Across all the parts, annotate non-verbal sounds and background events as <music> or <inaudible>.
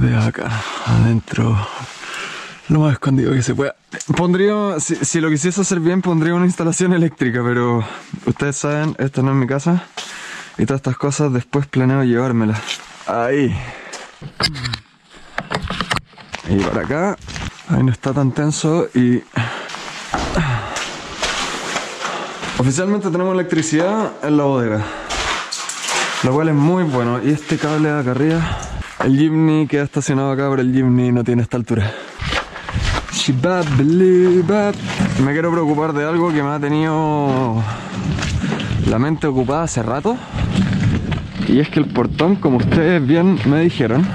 de acá, adentro, lo más escondido que se pueda. Pondría, si, si lo quisiese hacer bien, pondría una instalación eléctrica, pero ustedes saben, esta no es mi casa. Y todas estas cosas después planeo llevármelas. Ahí. Y para acá, ahí no está tan tenso y... Oficialmente tenemos electricidad en la bodega. Lo cual es muy bueno. Y este cable de acá arriba, el Jimny queda estacionado acá, pero el Jimny no tiene esta altura. Me quiero preocupar de algo que me ha tenido la mente ocupada hace rato. Y es que el portón, como ustedes bien me dijeron,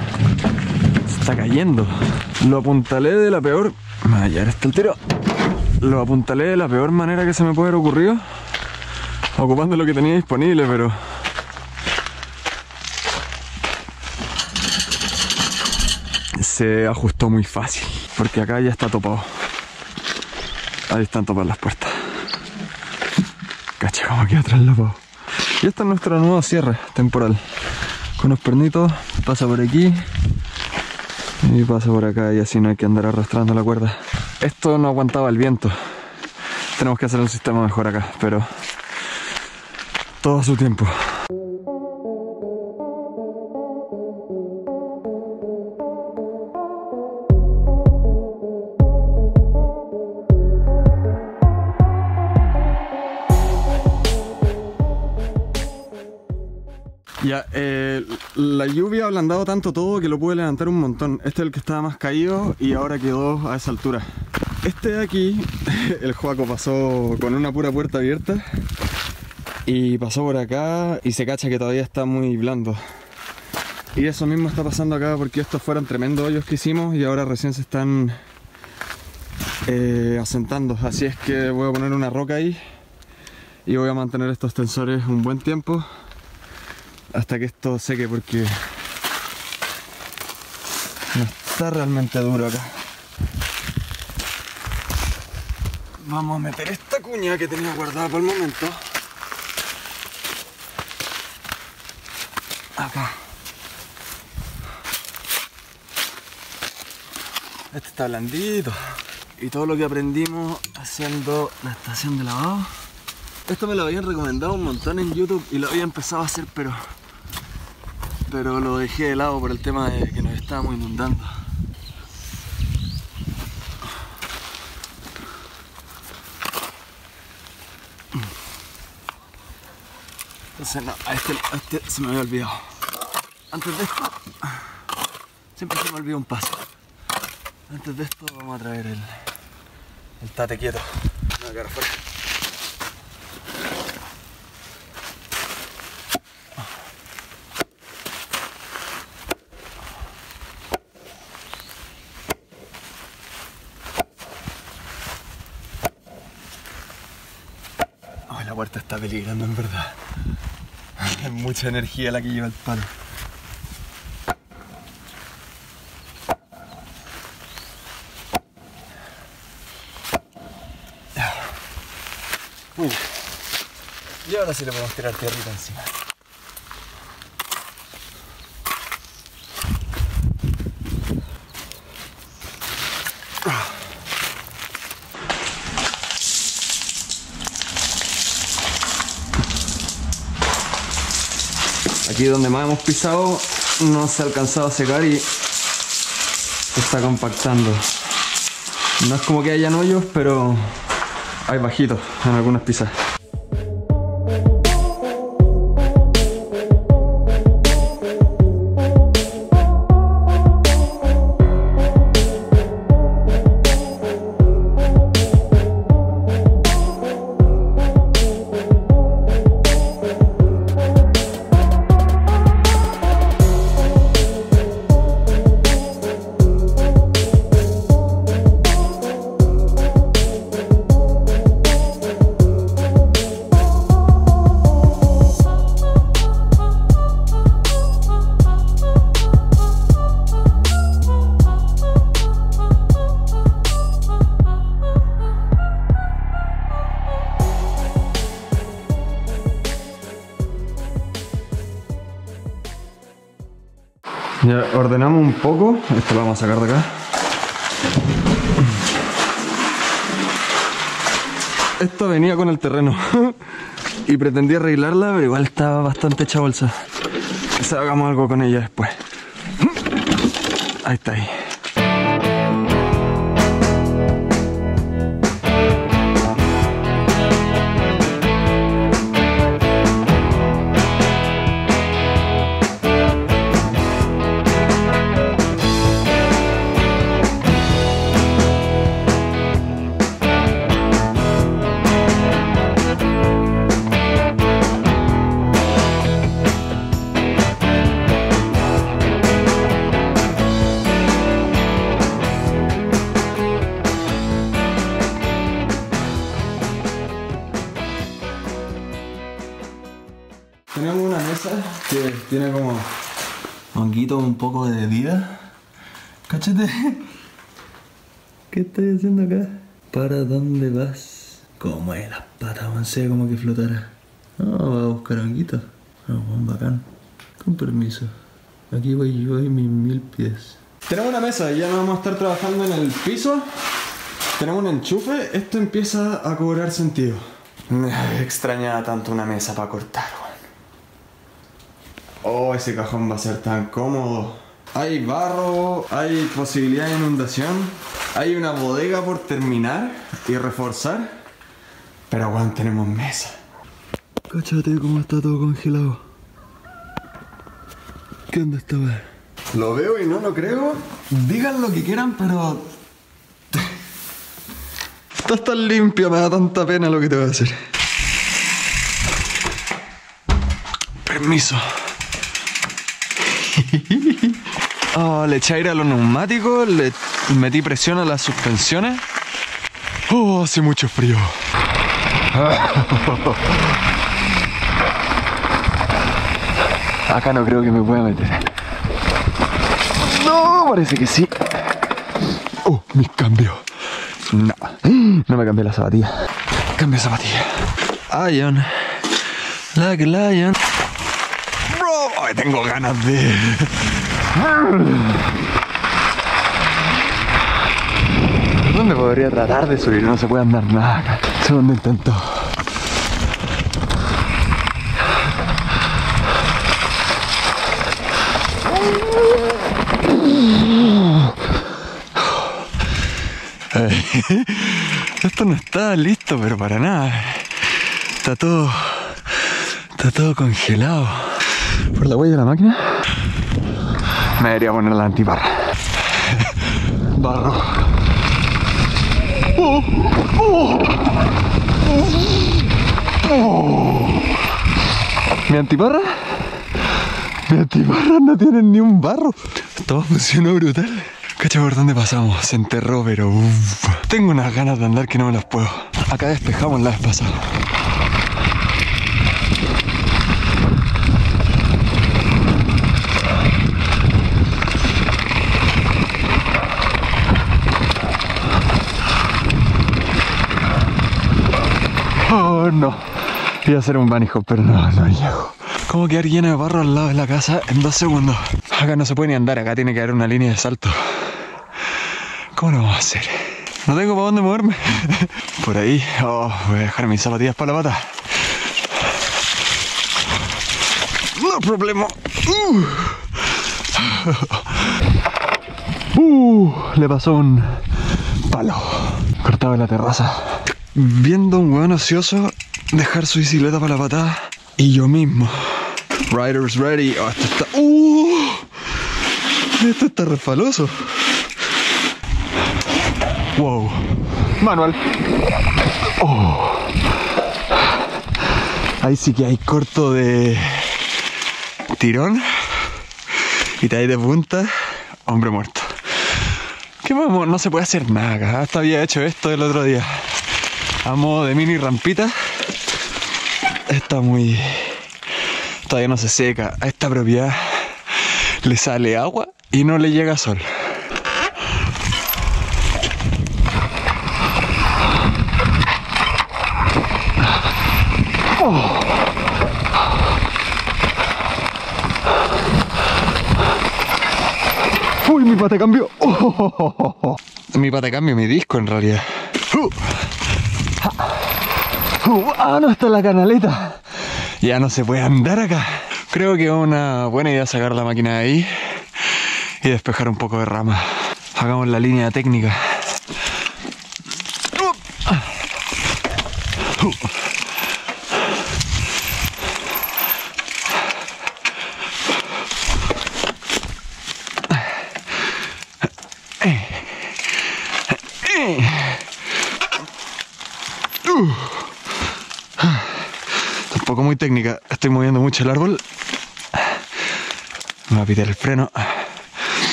está cayendo. Lo apuntalé de la peor. Ya está el tiro. Lo apuntalé de la peor manera que se me puede haber ocurrido. Ocupando lo que tenía disponible, pero. Se ajustó muy fácil. Porque acá ya está topado. Ahí están topadas las puertas. Cacha como aquí atrás la. Y esta es nuestra nueva cierre temporal. Con los pernitos, pasa por aquí y pasa por acá y así no hay que andar arrastrando la cuerda. Esto no aguantaba el viento. Tenemos que hacer un sistema mejor acá, pero todo su tiempo. Ya, eh, la lluvia ha ablandado tanto todo que lo pude levantar un montón. Este es el que estaba más caído y ahora quedó a esa altura. Este de aquí, <laughs> el Joaco pasó con una pura puerta abierta y pasó por acá y se cacha que todavía está muy blando. Y eso mismo está pasando acá porque estos fueron tremendos hoyos que hicimos y ahora recién se están eh, asentando. Así es que voy a poner una roca ahí y voy a mantener estos tensores un buen tiempo hasta que esto seque porque está realmente duro acá. Vamos a meter esta cuña que tenía guardada por el momento. Acá. Este está blandito. Y todo lo que aprendimos haciendo la estación de lavado. Esto me lo habían recomendado un montón en YouTube y lo había empezado a hacer, pero pero lo dejé de lado por el tema de que nos estábamos inundando. Entonces no, a este, este se me había olvidado. Antes de esto, siempre se me olvida un paso. Antes de esto vamos a traer el, el tate quieto. Ay, la puerta está peligrando en verdad. Es mucha energía la que lleva el palo. Bien. Y ahora sí le podemos tirar tierrita encima. Donde más hemos pisado no se ha alcanzado a secar y se está compactando. No es como que hayan hoyos, pero hay bajitos en algunas pisadas. Ya ordenamos un poco. Esto lo vamos a sacar de acá. Esto venía con el terreno. <laughs> y pretendía arreglarla, pero igual estaba bastante hecha bolsa. Quizá hagamos algo con ella después. Ahí está ahí. Estoy haciendo acá? ¿Para dónde vas? Como es las patas, weón, sea como que flotara. No, va a buscar honguito. No, buen bacán. Con permiso. Aquí voy yo y mis mil pies. Tenemos una mesa y ya no vamos a estar trabajando en el piso. Tenemos un enchufe. Esto empieza a cobrar sentido. Extrañaba tanto una mesa para cortar, weón. Oh, ese cajón va a ser tan cómodo. Hay barro, hay posibilidad de inundación, hay una bodega por terminar y reforzar. Pero weón, tenemos mesa. Cáchate cómo está todo congelado. ¿Qué onda esta weá? Lo veo y no lo creo. Digan lo que quieran, pero. Está tan limpio, me da tanta pena lo que te voy a hacer. Permiso. <laughs> Oh, le eché aire a los neumáticos, le metí presión a las suspensiones. Oh, hace mucho frío. Acá no creo que me pueda meter. No, parece que sí. Oh, mis cambios. No, no me cambié la zapatilla. Cambio de zapatilla. Ion. Like lion. Bro, tengo ganas de. ¿Dónde podría tratar de subir? No se puede andar nada acá. Segundo intento. Ay, Esto no está listo, pero para nada. Está todo. Está todo congelado. ¿Por la huella de la máquina? Me debería poner la antibarra. Barro. Oh, oh, oh. ¿Mi antibarra? Mi antibarra no tiene ni un barro. Todo funcionó brutal. Cacha por dónde pasamos. Se enterró, pero uff. Tengo unas ganas de andar que no me las puedo. Acá despejamos la vez pasada. Oh, no. Iba a hacer un hop, pero no, no llego. ¿Cómo quedar lleno de barro al lado de la casa en dos segundos? Acá no se puede ni andar, acá tiene que haber una línea de salto. ¿Cómo lo vamos a hacer? No tengo para dónde moverme. <laughs> Por ahí. Oh, voy a dejar mis zapatillas para la pata. No problema. Uh. Uh, le pasó un palo cortado en la terraza. Viendo un weón ocioso dejar su bicicleta para la patada y yo mismo. Riders ready. Oh, esto está. Uh, esto está refaloso. Wow. Manual. Oh. Ahí sí que hay corto de tirón. Y te hay de punta. Hombre muerto. ¿Qué vamos? No se puede hacer nada. Hasta había hecho esto el otro día. A modo de mini rampita. Está muy. Todavía no se seca. A esta propiedad le sale agua y no le llega sol. pata de cambio. Oh, mi pata de cambio, mi disco en realidad. Uh. <laughs> Ah, no está la canaleta. Ya no se puede andar acá. Creo que es una buena idea sacar la máquina de ahí y despejar un poco de rama. Hagamos la línea técnica. Tampoco muy técnica, estoy moviendo mucho el árbol. Me va a pitar el freno.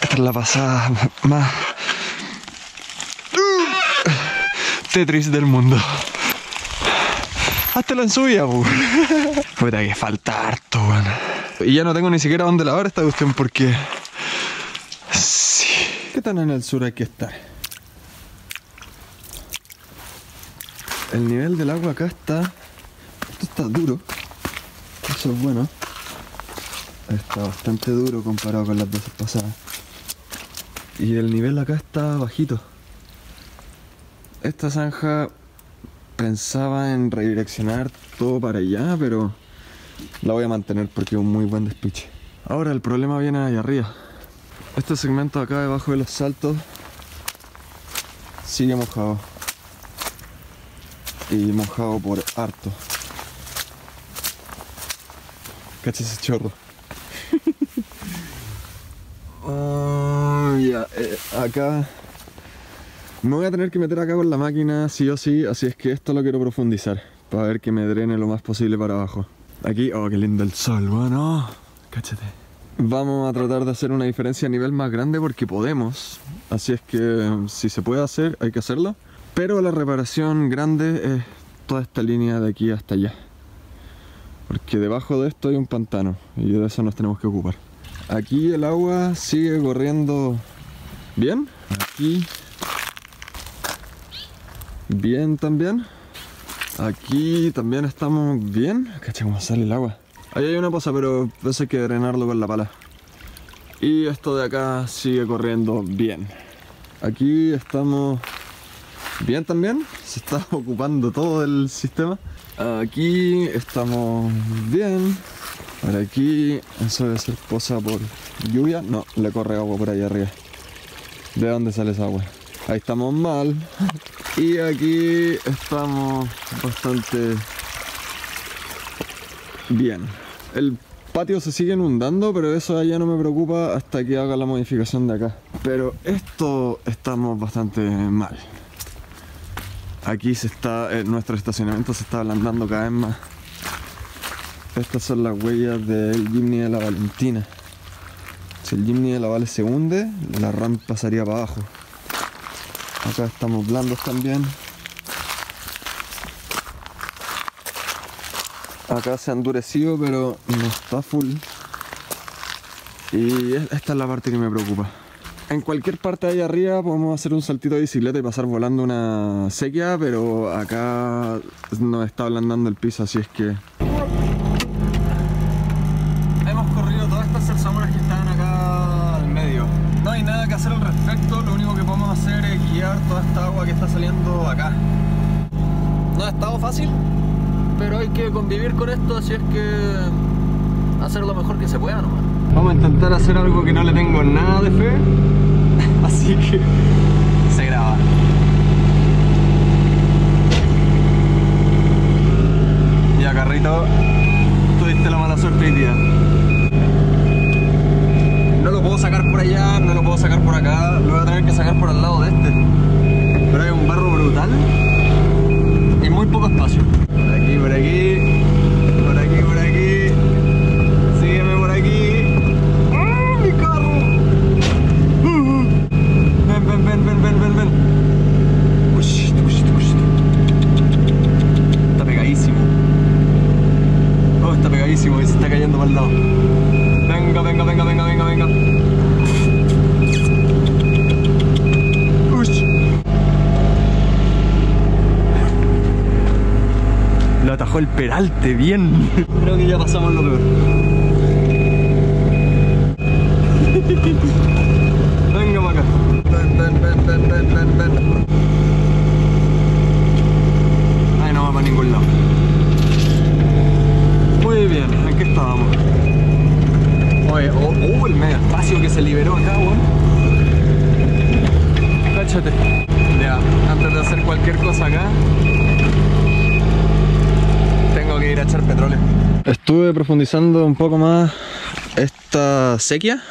Esta es la pasada más Tetris del mundo. Hasta la subida, Puta que falta harto, Y ya no tengo ni siquiera dónde lavar esta cuestión porque... Sí. ¿Qué tan en el sur hay que estar? El nivel del agua acá está... Esto está duro. Eso es bueno. Está bastante duro comparado con las veces pasadas. Y el nivel acá está bajito. Esta zanja pensaba en redireccionar todo para allá, pero la voy a mantener porque es un muy buen despiche. Ahora el problema viene ahí arriba. Este segmento acá debajo de los saltos sigue mojado. Y mojado por harto. Cacha ese chorro. oh, <laughs> ya, eh, acá me voy a tener que meter acá con la máquina sí o sí, así es que esto lo quiero profundizar para ver que me drene lo más posible para abajo. Aquí, oh, qué lindo el sol, bueno, cáchate. Vamos a tratar de hacer una diferencia a nivel más grande porque podemos, así es que si se puede hacer, hay que hacerlo. Pero la reparación grande es toda esta línea de aquí hasta allá. Porque debajo de esto hay un pantano y de eso nos tenemos que ocupar. Aquí el agua sigue corriendo bien. Aquí bien también. Aquí también estamos bien. Cacha cómo sale el agua. Ahí hay una poza, pero eso hay que drenarlo con la pala. Y esto de acá sigue corriendo bien. Aquí estamos bien también. Se está <laughs> ocupando todo el sistema. Aquí estamos bien. Por aquí, eso debe ser poza por lluvia. No, le corre agua por ahí arriba. ¿De dónde sale esa agua? Ahí estamos mal. Y aquí estamos bastante bien. El patio se sigue inundando, pero eso ya no me preocupa hasta que haga la modificación de acá. Pero esto estamos bastante mal. Aquí se está, eh, nuestro estacionamiento se está ablandando cada vez más. Estas son las huellas del Jimny de la Valentina. Si el Jimny de la Vale se hunde, la RAM pasaría para abajo. Acá estamos blandos también. Acá se ha endurecido, pero no está full. Y esta es la parte que me preocupa. En cualquier parte de ahí arriba podemos hacer un saltito de bicicleta y pasar volando una sequía, pero acá nos está ablandando el piso, así es que... Hemos corrido todas estas zarzamoras que están acá al medio. No hay nada que hacer al respecto, lo único que podemos hacer es guiar toda esta agua que está saliendo acá. No ha estado fácil, pero hay que convivir con esto, así es que hacer lo mejor que se pueda nomás. Vamos a intentar hacer algo que no le tengo nada de fe, <laughs> así que se graba. Ya, carrito, tuviste la mala suerte hoy día. No lo puedo sacar por allá, no lo puedo sacar por acá, lo voy a tener que sacar por al lado de este. Pero hay un barro brutal y muy poco espacio. Por aquí, por aquí, por aquí, por aquí. Sígueme por aquí. ¡Ah, mi carro! Uh, ven, ven, ven, ven, ven, ven, ven. Ush, ush, ush. Está pegadísimo. Oh, está pegadísimo y el lado. Venga, venga, venga, venga, venga, venga. Ush. Lo atajó el peralte bien. Creo que ya pasamos lo peor. Venga para acá. Ven, ven, ven, ven, ven, ven, ven. Ay, no va para ningún lado. Muy bien, ¿en qué estábamos? Oye, oh, oh, el medio espacio que se liberó acá, weón. Cáchate. Ya, antes de hacer cualquier cosa acá, tengo que ir a echar petróleo. Estuve profundizando un poco más esta sequía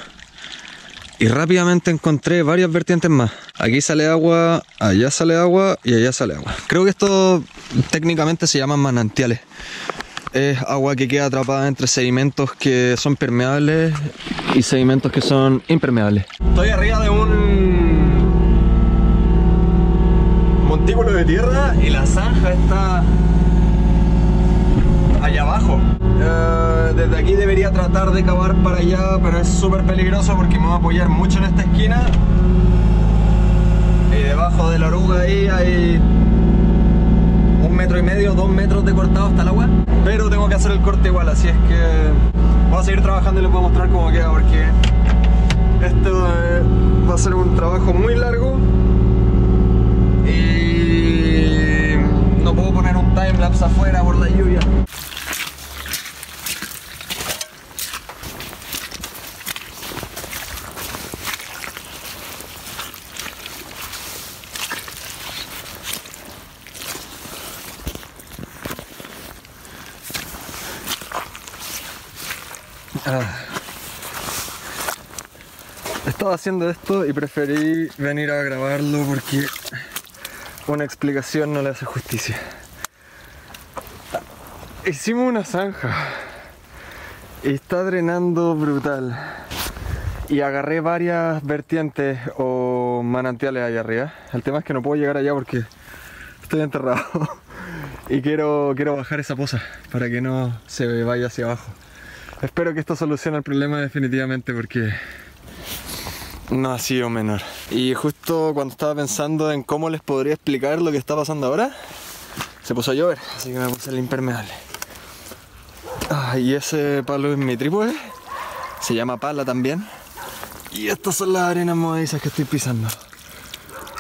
y rápidamente encontré varias vertientes más. Aquí sale agua, allá sale agua y allá sale agua. Creo que esto técnicamente se llaman manantiales. Es agua que queda atrapada entre sedimentos que son permeables y sedimentos que son impermeables. Estoy arriba de un montículo de tierra y la zanja está allá abajo. Eh, desde aquí debería tratar de cavar para allá, pero es súper peligroso porque me va a apoyar mucho en esta esquina. Y debajo de la oruga ahí hay un metro y medio, dos metros de cortado hasta el agua. Pero tengo que hacer el corte igual, así es que voy a seguir trabajando y les voy a mostrar cómo queda porque esto eh, va a ser un trabajo muy largo y no puedo poner un timelapse afuera por la lluvia. Ah. Estaba haciendo esto y preferí venir a grabarlo porque una explicación no le hace justicia. Hicimos una zanja y está drenando brutal. Y agarré varias vertientes o manantiales allá arriba. El tema es que no puedo llegar allá porque estoy enterrado. <laughs> y quiero, quiero bajar esa poza para que no se vaya hacia abajo. Espero que esto solucione el problema definitivamente porque no ha sido menor. Y justo cuando estaba pensando en cómo les podría explicar lo que está pasando ahora, se puso a llover, así que me puse el impermeable. Ah, y ese palo es mi trípode, se llama pala también. Y estas son las arenas movedizas que estoy pisando,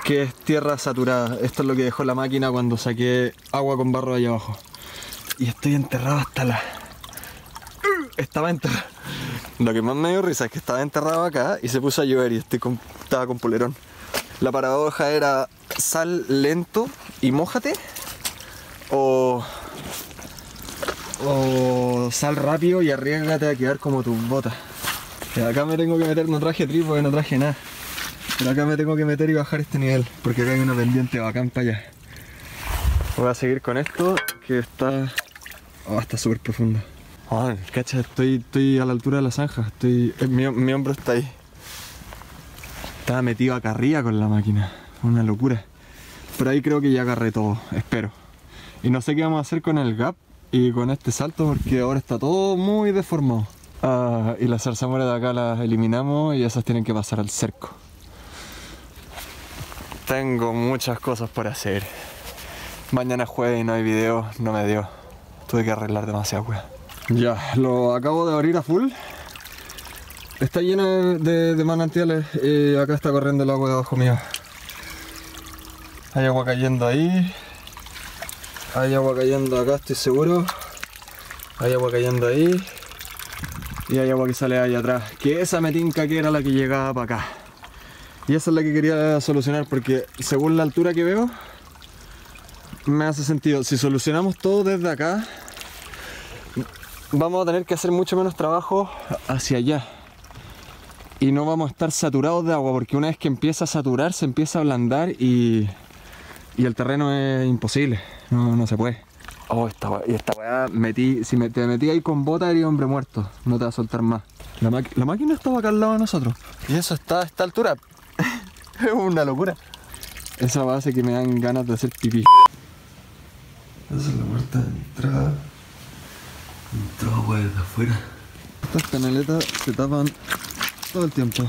que es tierra saturada. Esto es lo que dejó la máquina cuando saqué agua con barro allá abajo. Y estoy enterrado hasta la... Estaba enterrado. Lo que más me dio risa es que estaba enterrado acá y se puso a llover y estoy con- estaba con polerón. La paradoja era sal lento y mójate o, o sal rápido y arriesgate a quedar como tus botas. Acá me tengo que meter, no traje trípode, no traje nada. Pero acá me tengo que meter y bajar este nivel porque acá hay una pendiente bacán para allá. Voy a seguir con esto que está... Oh, está súper profundo. Oh, cacha, estoy, a la altura de la zanja. Eh, mi, hombro está ahí. Estaba metido acá arriba con la máquina. Una locura. Pero ahí creo que ya agarré todo, espero. Y no sé qué vamos a hacer con el gap y con este salto porque ahora está todo muy deformado. Ah, y las zarzamoras de acá las eliminamos y esas tienen que pasar al cerco. Tengo muchas cosas por hacer. Mañana es jueves y no hay video, no me dio. Tuve que arreglar demasiado, weón. Ya, lo acabo de abrir a full. Está lleno de, manantiales y acá está corriendo el agua debajo mío. Hay agua cayendo ahí. Hay agua cayendo acá, estoy seguro. Hay agua cayendo ahí. Y hay agua que sale ahí atrás. Que esa metinca que era la que llegaba para acá. Y esa es la que quería solucionar porque según la altura que veo, me hace sentido. Si solucionamos todo desde acá, vamos a tener que hacer mucho menos trabajo hacia allá. Y no vamos a estar saturados de agua, porque una vez que empieza a saturar, se empieza a ablandar y, y el terreno es imposible. No, no se puede. Oh, esta weá, y esta weá metí, si me, te metí ahí con bota eres hombre muerto, no te va a soltar más. La, la máquina estaba acá al lado de nosotros. Y eso está a esta altura. <laughs> es una locura. Esa hace que me dan ganas de hacer pipí. Esa es la puerta de entrada. Entró agua desde afuera. Estas canaletas se tapan todo el tiempo.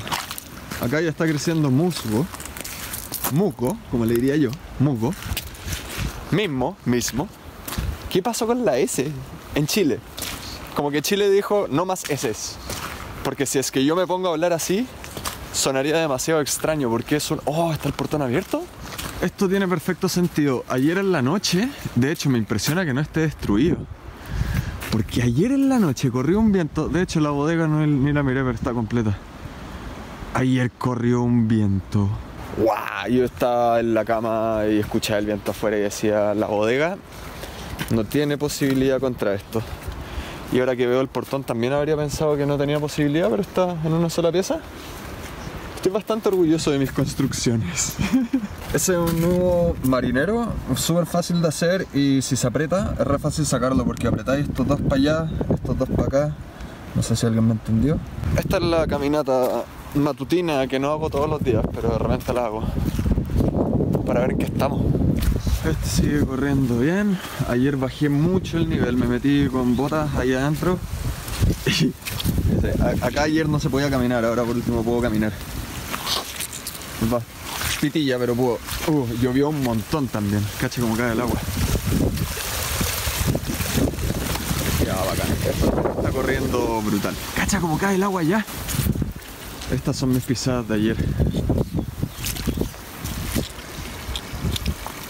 Acá ya está creciendo musgo. Musgo, como le diría yo. Musgo. Mismo, mismo. ¿Qué pasó con la S en Chile? Como que Chile dijo no más S. Porque si es que yo me pongo a hablar así, sonaría demasiado extraño porque es un... Oh, ¿está el portón abierto? Esto tiene perfecto sentido. Ayer en la noche, de hecho me impresiona que no esté destruido. Porque ayer en la noche corrió un viento. De hecho la bodega no ni la miré, pero está completa. Ayer corrió un viento. ¡Guau! Yo estaba en la cama y escuchaba el viento afuera y decía, la bodega no tiene posibilidad contra esto. Y ahora que veo el portón también habría pensado que no tenía posibilidad, pero está en una sola pieza. Estoy bastante orgulloso de mis construcciones. <laughs> Ese es un nuevo marinero, súper fácil de hacer y si se aprieta es re fácil sacarlo porque apretáis estos dos para allá, estos dos para acá. No sé si alguien me entendió. Esta es la caminata matutina que no hago todos los días, pero de repente la hago para ver en qué estamos. Este sigue corriendo bien. Ayer bajé mucho el nivel, me metí con botas ahí adentro. <laughs> Y acá ayer no se podía caminar, ahora por último puedo caminar. Va, pitilla, pero puedo. Uh, llovió un montón también. Cache como cae el agua. Ya, bacán. Está corriendo brutal. Cacha como cae el agua ya. Estas son mis pisadas de ayer.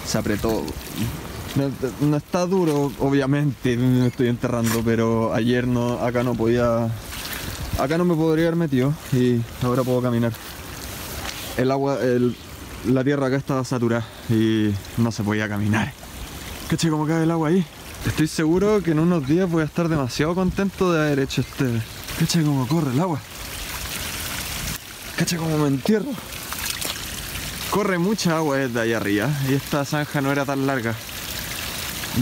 Se apretó. No, está duro, obviamente, me estoy enterrando, pero ayer no, acá no podía, acá no me podría haber metido y ahora puedo caminar el agua, la tierra acá estaba saturada y no se podía caminar. Caché cómo cae el agua ahí. Estoy seguro que en unos días voy a estar demasiado contento de haber hecho este. Caché cómo corre el agua. Caché cómo me entierro. Corre mucha agua desde allá arriba y esta zanja no era tan larga.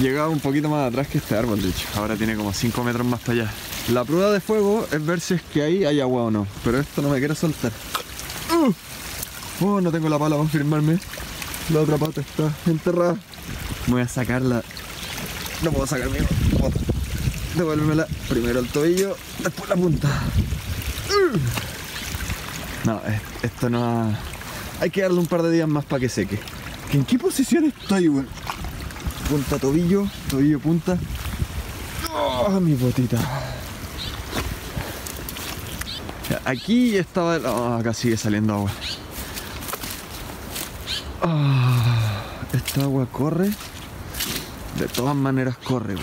Llegaba un poquito más atrás que este árbol, de hecho. Ahora tiene como 5 metros más para allá. La prueba de fuego es ver si es que ahí hay agua o no. Pero esto no me quiere soltar. Uh. Oh, no tengo la pala para firmarme. La otra pata está enterrada. Voy a sacarla. No puedo sacar mi. Devuélvemela. Primero el tobillo, después la punta. No, esto no... Hay que darle un par de días más para que seque. ¿En qué posición estoy, weón? Punta, tobillo, tobillo, punta. Oh, mi botita. Aquí estaba... Oh, acá sigue saliendo agua. Ah, esta agua corre. De todas maneras corre,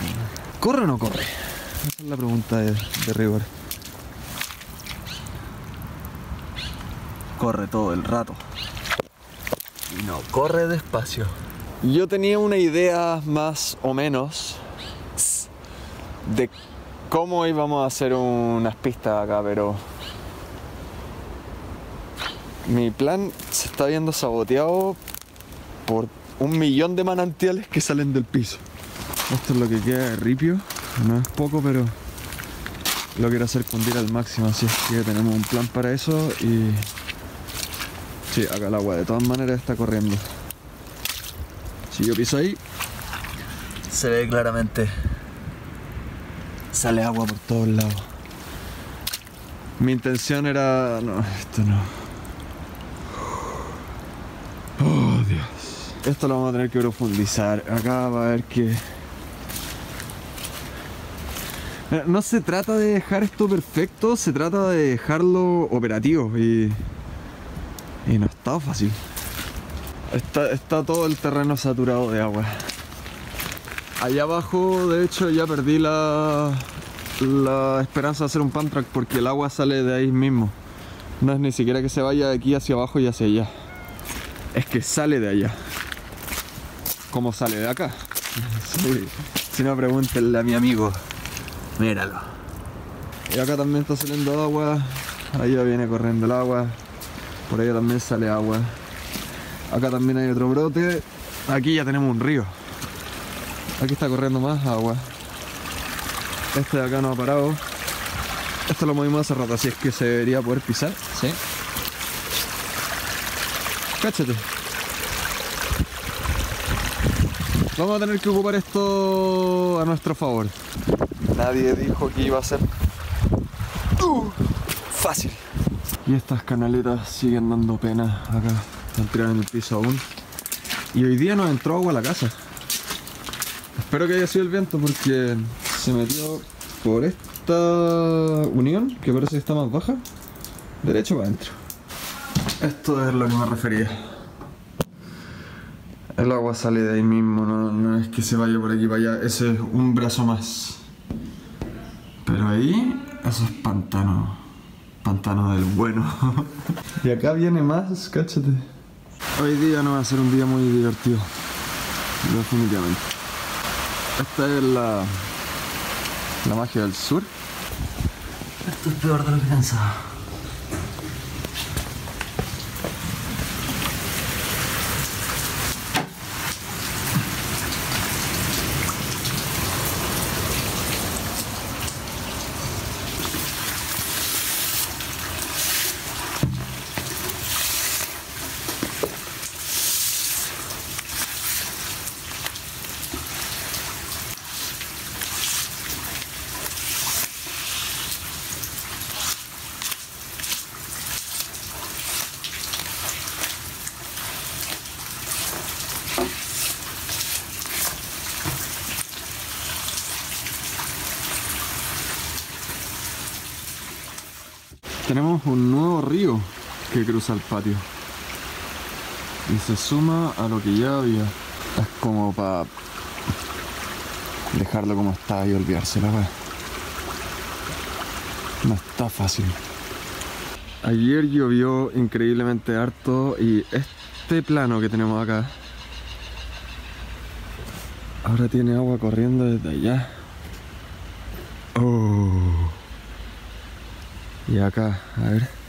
¿Corre o no corre? Esa es la pregunta de, de rigor. Corre todo el rato. Y no corre despacio. Yo tenía una idea más o menos de cómo íbamos a hacer unas pistas acá, pero mi plan se está viendo saboteado por un millón de manantiales que salen del piso. Esto es lo que queda de ripio. No es poco, pero lo quiero hacer cundir al máximo. Así es que tenemos un plan para eso y... Sí, acá el agua de todas maneras está corriendo. Si yo piso ahí, se ve claramente. Sale agua por todos lados. Mi intención era... No, esto no. Esto lo vamos a tener que profundizar. Acá va a ver que... No se trata de dejar esto perfecto, se trata de dejarlo operativo y... Y no está fácil. Está, está todo el terreno saturado de agua. Allá abajo, de hecho, ya perdí la, la esperanza de hacer un pan track porque el agua sale de ahí mismo. No es ni siquiera que se vaya de aquí hacia abajo y hacia allá. Es que sale de allá cómo sale de acá. Si no, pregúntenle a mi amigo. Míralo. Y acá también está saliendo agua. Allá viene corriendo el agua. Por allá también sale agua. Acá también hay otro brote. Aquí ya tenemos un río. Aquí está corriendo más agua. Este de acá no ha parado. Esto lo movimos hace rato, así es que se debería poder pisar. Sí. Cáchate. Vamos a tener que ocupar esto a nuestro favor. Nadie dijo que iba a ser uh, fácil. Y estas canaletas siguen dando pena acá. Están tiradas en el piso aún. Y hoy día nos entró agua a la casa. Espero que haya sido el viento porque se metió por esta unión, que parece que está más baja, derecho para adentro. Esto es lo que me refería. El agua sale de ahí mismo, no, es que se vaya por aquí para allá. Ese es un brazo más. Pero ahí, eso es pantano. Pantano del bueno. <laughs> y acá viene más, cáchate. Hoy día no va a ser un día muy divertido. Definitivamente. Esta es la, la magia del sur. Esto es peor de lo que pensaba. Tenemos un nuevo río que cruza el patio. Y se suma a lo que ya había. Es como para dejarlo como está y olvidarse la weá. No está fácil. Ayer llovió increíblemente harto y este plano que tenemos acá ahora tiene agua corriendo desde allá. Oh. Y acá, a ver.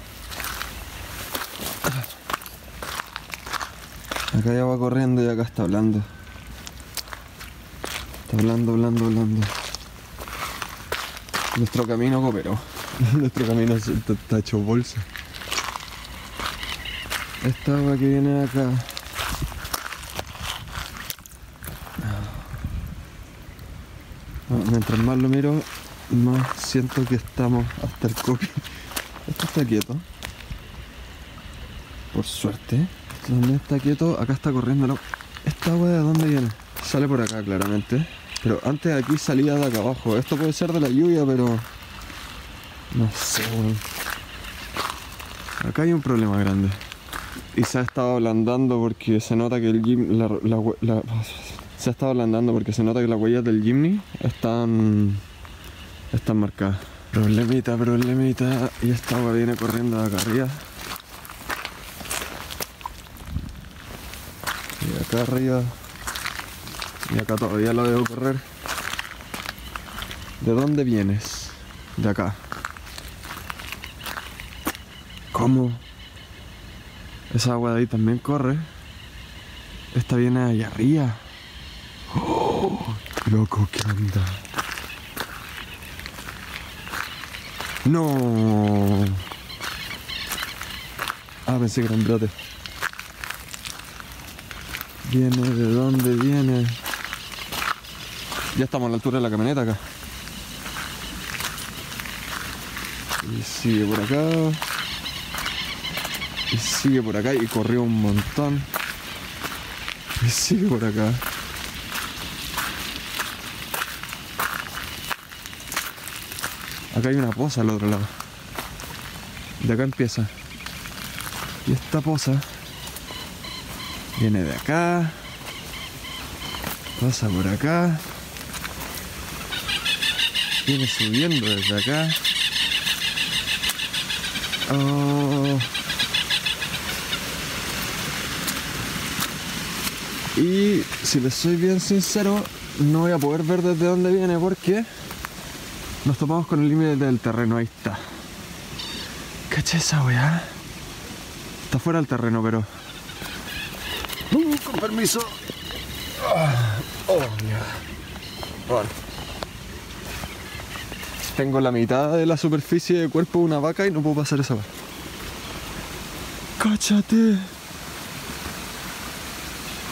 Acá ya va corriendo y acá está hablando. Está hablando, hablando, hablando. Nuestro camino cooperó. <laughs> Nuestro camino está, hecho bolsa. Esta agua que viene acá. Ah, Mientras más lo miro, más siento que estamos hasta el coque. <laughs> Esto está quieto. Por suerte. Donde está quieto, acá está corriendo. ¿Esta agua de dónde viene? Sale por acá claramente. Pero antes aquí salía de acá abajo. Esto puede ser de la lluvia, pero... No sé. Acá hay un problema grande. Y se ha estado ablandando porque se nota que el gym... Se ha estado ablandando porque se nota que las huellas del Jimny están... Están marcadas. Problemita, problemita. Y esta agua viene corriendo de acá arriba. Acá arriba. Y acá todavía lo debo correr. ¿De dónde vienes? De acá. ¿Cómo? Esa agua de ahí también corre. Esta viene allá arriba. ¡Oh! Loco, ¿qué onda? No. Ah, pensé que era un brote. Viene, ¿de dónde viene? Ya estamos a la altura de la camioneta acá. Y sigue por acá. Y sigue por acá y corrió un montón. Y sigue por acá. Acá hay una poza al otro lado. De acá empieza. Y esta poza viene de acá. Pasa por acá. Viene subiendo desde acá. Oh. Y si les soy bien sincero, no voy a poder ver desde dónde viene porque nos topamos con el límite del terreno. Ahí está. ¿Caché esa weá? Está fuera del terreno, pero. Con permiso. Ah, Oh. Bueno. Tengo la mitad de la superficie de cuerpo de una vaca y no puedo pasar esa weá. ¡Cáchate!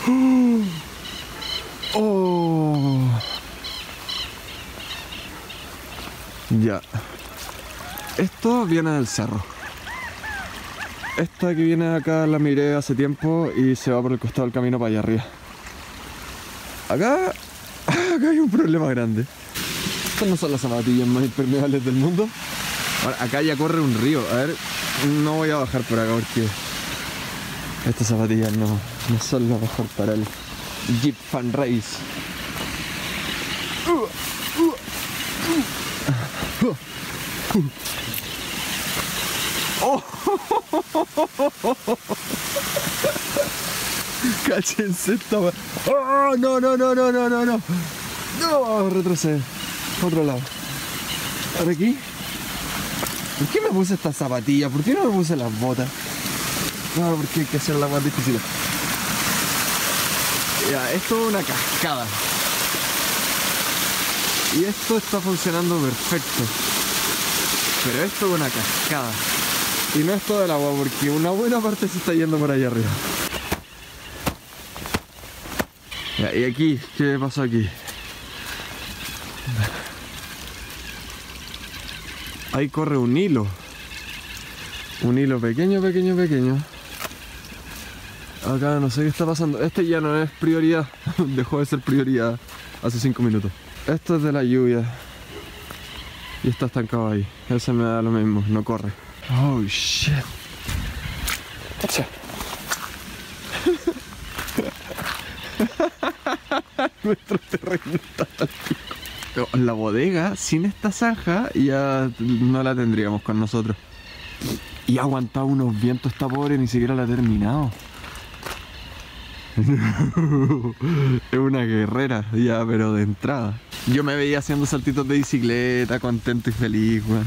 ¡Oh! ¡Oh! Ya. Esto viene del cerro. Esta que viene acá la miré hace tiempo y se va por el costado del camino para allá arriba. Acá, acá hay un problema grande. Estas no son las zapatillas más impermeables del mundo. Acá ya corre un río. A ver, no voy a bajar por acá porque Estas zapatillas no, no son lo mejor para el Jeep Fan Race. Cáchense esta wea. ¡Oh! No, no, no, no, no, no, no. No, retroceder. Otro lado. Ahora aquí. ¿Por qué me puse estas zapatillas? ¿Por qué no me puse las botas? No, porque hay que hacer la más difícil. Ya, esto es una cascada. Y esto está funcionando perfecto. Pero esto es una cascada. Y no es todo el agua, porque una buena parte se está yendo por allá arriba. Y aquí, ¿qué pasó aquí? Ahí corre un hilo. Un hilo pequeño, pequeño, pequeño. Acá no sé qué está pasando. Este ya no es prioridad. <laughs> Dejó de ser prioridad hace 5 minutos. Esto es de la lluvia. Y está estancado ahí. Ese me da lo mismo, no corre. Oh shit. Acha. <laughs> Nuestro terreno está al pico. La bodega sin esta zanja ya no la tendríamos con nosotros. Y ha aguantado unos vientos esta pobre, ni siquiera la ha terminado. <laughs> es una guerrera, ya, pero de entrada. Yo me veía haciendo saltitos de bicicleta, contento y feliz, weón.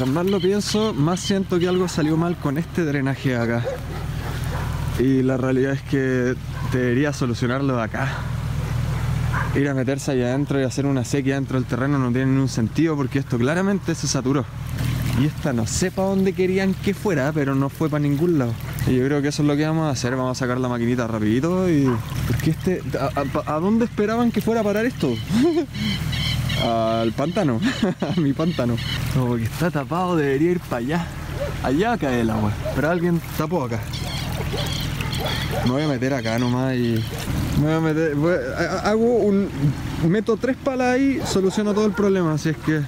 Mientras más lo pienso, más siento que algo salió mal con este drenaje acá. Y la realidad es que debería solucionarlo de acá. Ir a meterse allá adentro y hacer una sequía dentro del terreno no tiene ningún sentido porque esto claramente se saturó. Y esta no sé para dónde querían que fuera, pero no fue para ningún lado. Y yo creo que eso es lo que vamos a hacer, vamos a sacar la maquinita rapidito y... Porque este... ¿A, a- a dónde esperaban que fuera a parar esto? <laughs> Al pantano, <laughs> a mi pantano. Como que está tapado, debería ir para allá. Allá cae el agua, pero alguien tapó acá. Me voy a meter acá nomás y. Me voy a meter. hago un. Meto tres palas ahí, soluciono todo el problema, así es que.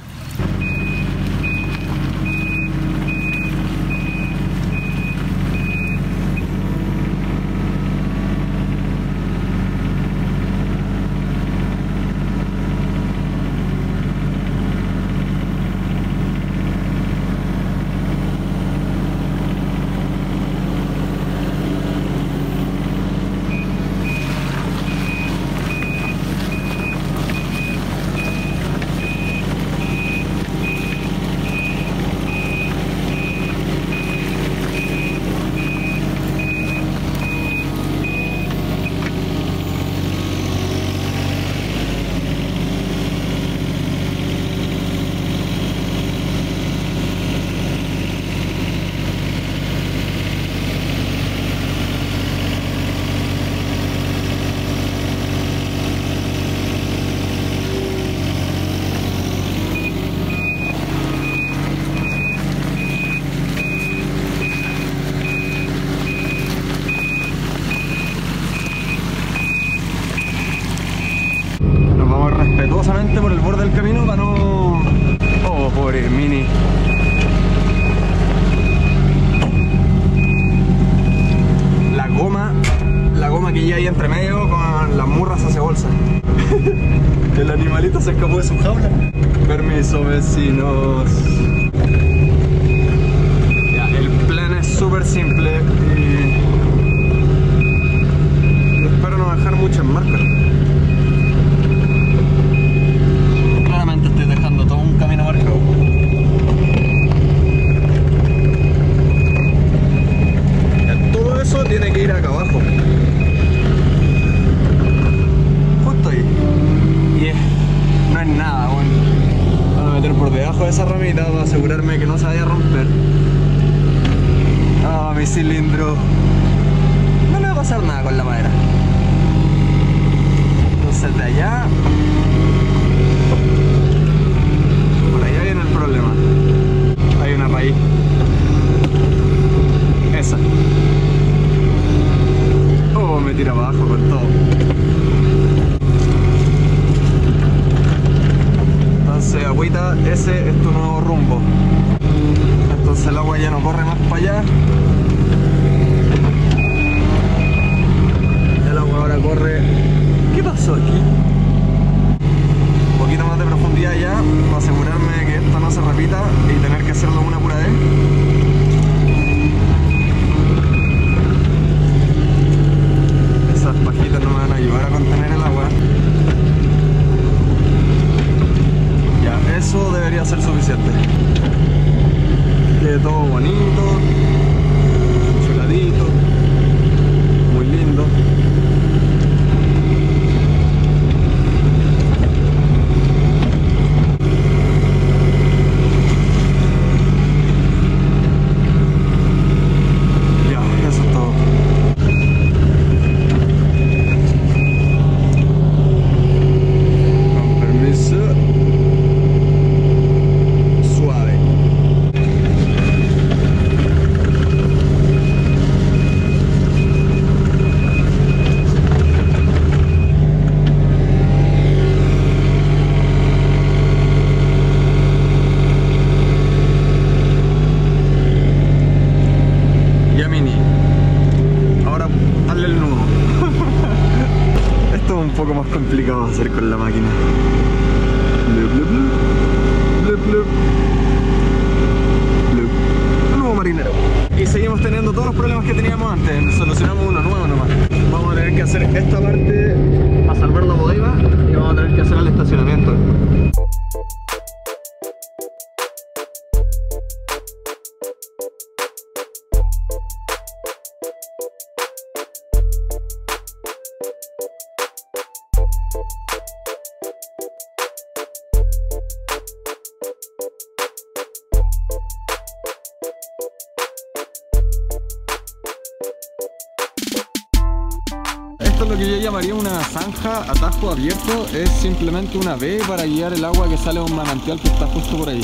simplemente una B para guiar el agua que sale de un manantial que está justo por ahí.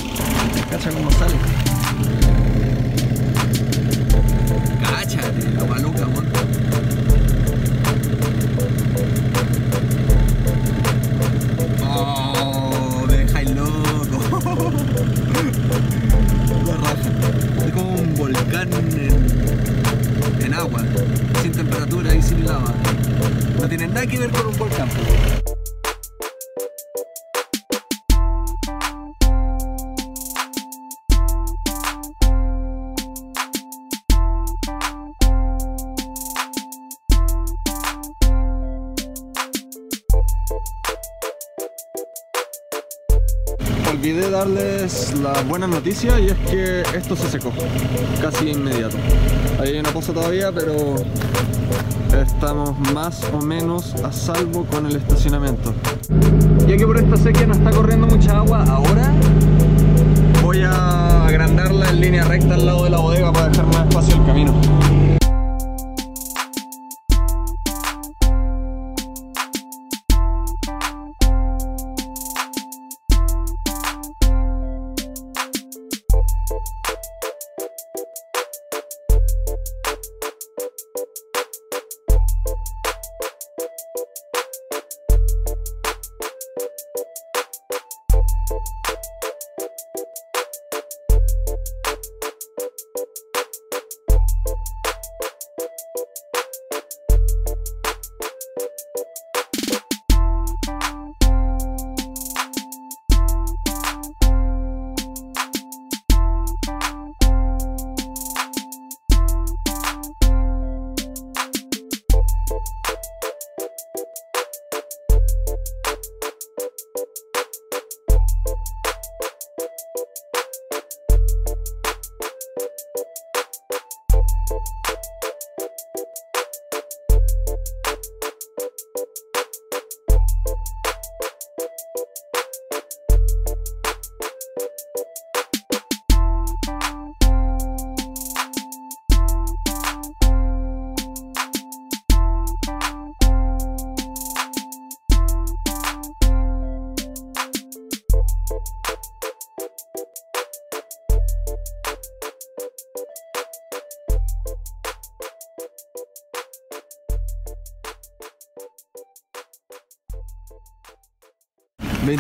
Cacha cómo sale. la buena noticia y es que esto se secó casi inmediato. Hay una poza todavía, pero estamos más o menos a salvo con el estacionamiento. Ya que por esta sequía no está corriendo mucha agua ahora, voy a agrandarla en línea recta al lado de la bodega para dejar más espacio el camino.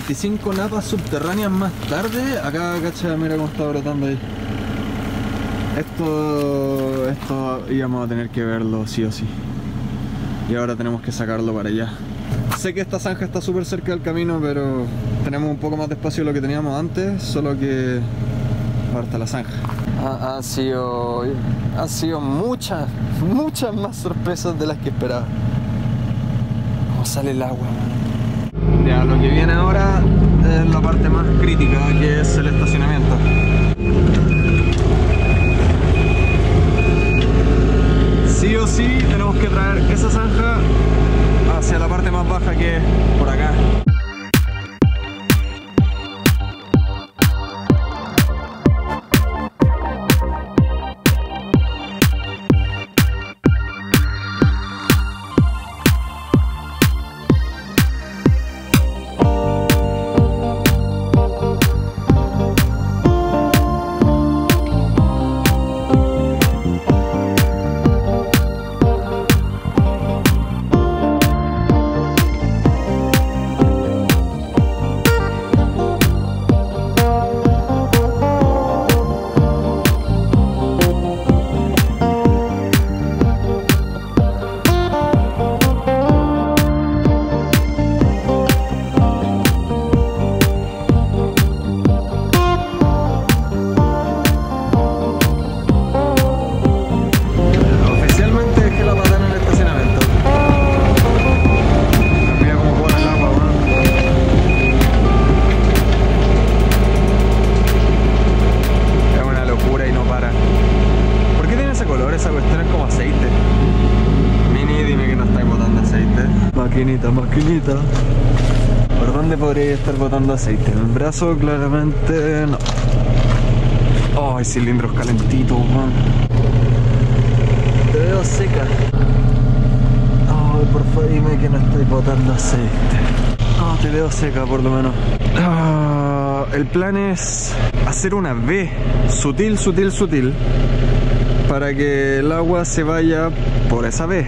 25 napas subterráneas más tarde, acá cacha, mira cómo está brotando ahí. Esto, esto íbamos a tener que verlo sí o sí. Y ahora tenemos que sacarlo para allá. Sé que esta zanja está súper cerca del camino, pero tenemos un poco más de espacio de lo que teníamos antes, solo que ahora está la zanja. Ha, sido, han sido muchas, muchas más sorpresas de las que esperaba. ¿Cómo sale el agua? Lo que viene ahora es la parte más crítica, que es el estacionamiento. Sí o sí tenemos que traer esa zanja hacia la parte más baja que botando aceite? En el brazo, claramente no. Oh, hay cilindros calentitos, man. Te veo seca. Ay, por favor dime que no estoy botando aceite. Ah, te veo seca por lo menos. Ah, el plan es hacer una V, sutil, sutil, sutil, para que el agua se vaya por esa V.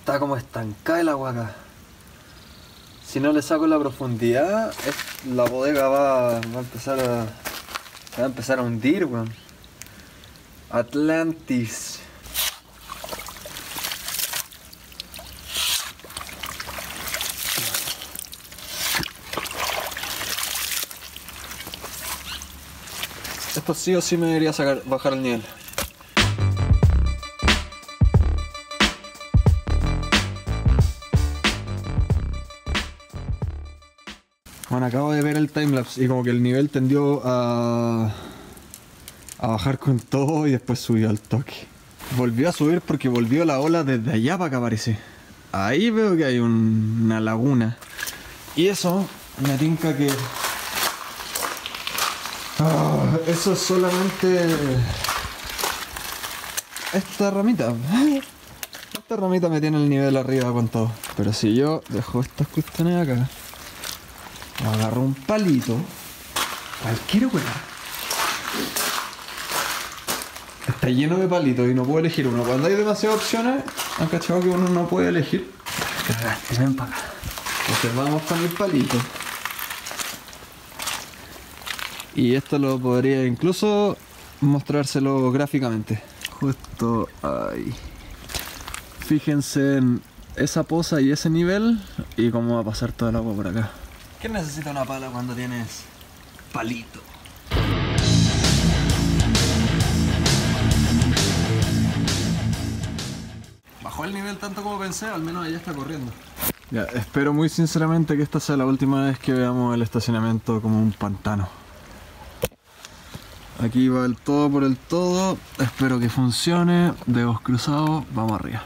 Está como estancada el agua acá. Si no saco la profundidad, la bodega va, va a empezar a. Va a empezar a hundir, weón. Atlantis. Esto sí o sí me debería sacar, bajar el nivel. Bueno, acabo de ver el timelapse y como que el nivel tendió a, a bajar con todo y después subió al toque. Volvió a subir porque volvió la ola desde allá para acá parece. Ahí veo que hay un- una laguna. Y eso me tinca que... Ah, eso es solamente... Esta ramita. Esta ramita me tiene el nivel arriba con todo. Pero si yo dejo estas cuestiones acá agarro un palito, cualquier weá. Está lleno de palitos y no puedo elegir uno. Cuando hay demasiadas opciones, han cachado que uno no puede elegir. Cagaste, ven para acá. Entonces vamos con el palito. Y esto lo podría incluso mostrárselo gráficamente. Justo ahí. Fíjense en esa poza y ese nivel y cómo va a pasar todo el agua por acá. ¿Quién necesita una pala cuando tienes palito? Bajó el nivel tanto como pensé, al menos allá está corriendo. Ya, espero muy sinceramente que esta sea la última vez que veamos el estacionamiento como un pantano. Aquí va el todo por el todo. Espero que funcione. Dedos cruzados. Vamos arriba.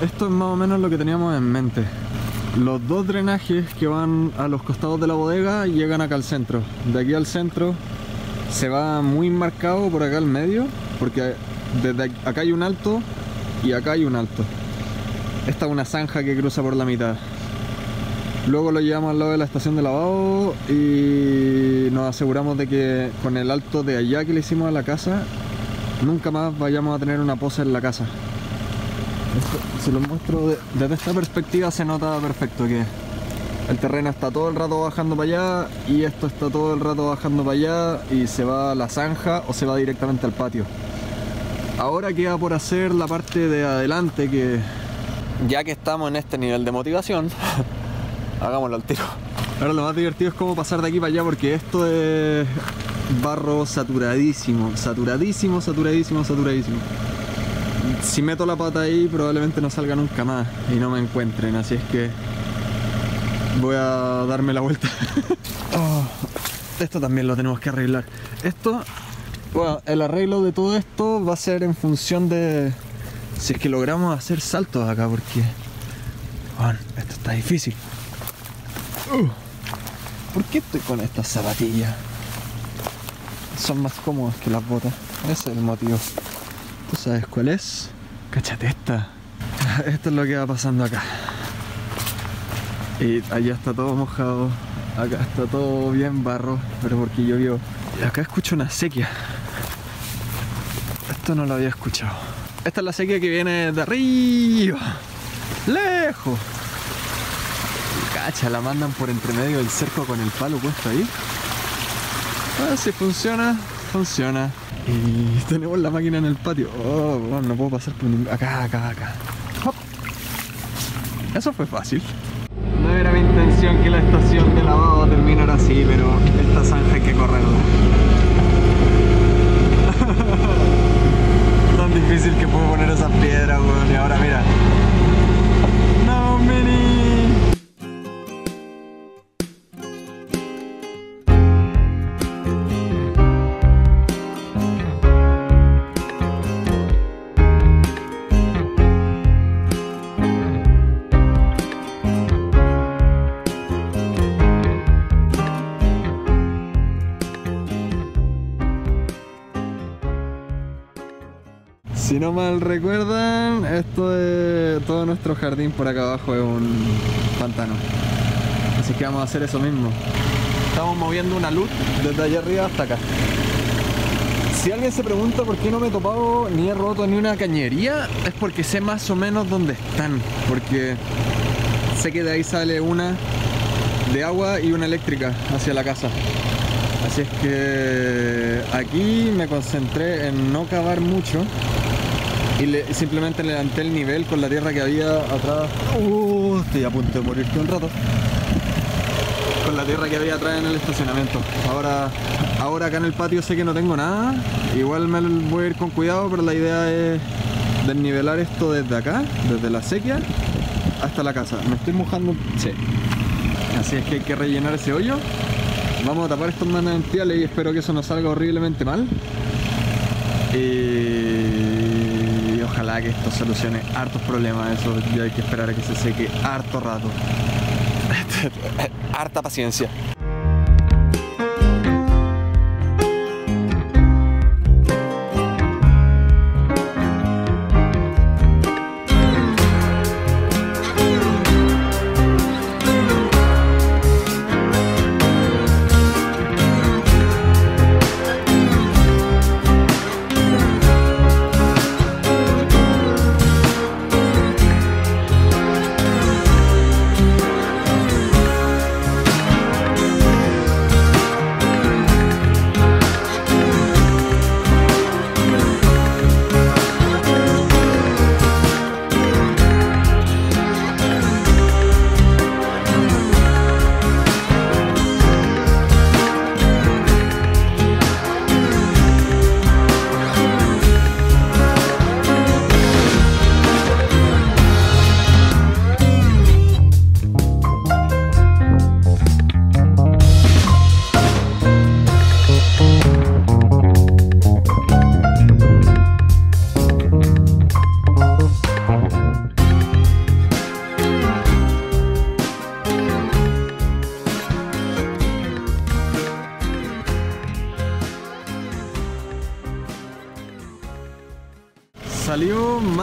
Esto es más o menos lo que teníamos en mente. Los dos drenajes que van a los costados de la bodega llegan acá al centro. De aquí al centro se va muy marcado por acá al medio, porque desde acá hay un alto y acá hay un alto. Esta es una zanja que cruza por la mitad. Luego lo llevamos al lado de la estación de lavado y nos aseguramos de que con el alto de allá que le hicimos a la casa, nunca más vayamos a tener una pose en la casa. Esto, si lo muestro desde esta perspectiva se nota perfecto que el terreno está todo el rato bajando para allá y esto está todo el rato bajando para allá y se va a la zanja o se va directamente al patio. Ahora queda por hacer la parte de adelante que ya que estamos en este nivel de motivación, <laughs> hagámoslo al tiro. Ahora lo más divertido es cómo pasar de aquí para allá porque esto es barro saturadísimo, saturadísimo, saturadísimo, saturadísimo. Si meto la pata ahí probablemente no salga nunca más y no me encuentren, así es que voy a darme la vuelta. Oh, <laughs> esto también lo tenemos que arreglar. Esto, bueno, el arreglo de todo esto va a ser en función de si es que logramos hacer saltos acá, porque, esto está difícil. Uh, ¿Por qué estoy con estas zapatillas? Son más cómodas que las botas. Ese es el motivo. ¿Tú sabes cuál es? Cáchate esta. <laughs> Esto es lo que va pasando acá. Y allá está todo mojado. Acá está todo bien barro, pero porque llovió. Y acá escucho una sequía. Esto no lo había escuchado. Esta es la sequía que viene de arriba. Lejos. Cacha, la mandan por entre medio del cerco con el palo puesto ahí. Ah, si funciona, funciona. Y tenemos la máquina en el patio. Oh, no puedo pasar por ningún... Acá, acá, acá. Eso fue fácil. No era mi intención que la estación de lavado terminara así, pero esta zanja hay que correrla. <laughs> Tan difícil que puedo poner esas piedras. Y ahora mira. Si no mal recuerdan, esto de todo nuestro jardín por acá abajo es un pantano. Así que vamos a hacer eso mismo. Estamos moviendo una luz desde allá arriba hasta acá. Si alguien se pregunta por qué no me he topado ni he roto ni una cañería, es porque sé más o menos dónde están. Porque sé que de ahí sale una de agua y una eléctrica hacia la casa. Así es que aquí me concentré en no cavar mucho y le- simplemente levanté el nivel con la tierra que había atrás. Uh, estoy a punto de morirte un rato. Con la tierra que había atrás en el estacionamiento. Ahora, ahora acá en el patio sé que no tengo nada. Igual me voy a ir con cuidado, pero la idea es desnivelar esto desde acá, desde la sequía, hasta la casa. ¿Me estoy mojando? Sí. Así es que hay que rellenar ese hoyo. Vamos a tapar estos manantiales y espero que eso no salga horriblemente mal. Y que esto solucione hartos problemas. Eso ya hay que esperar a que se seque harto rato. <laughs> Harta paciencia.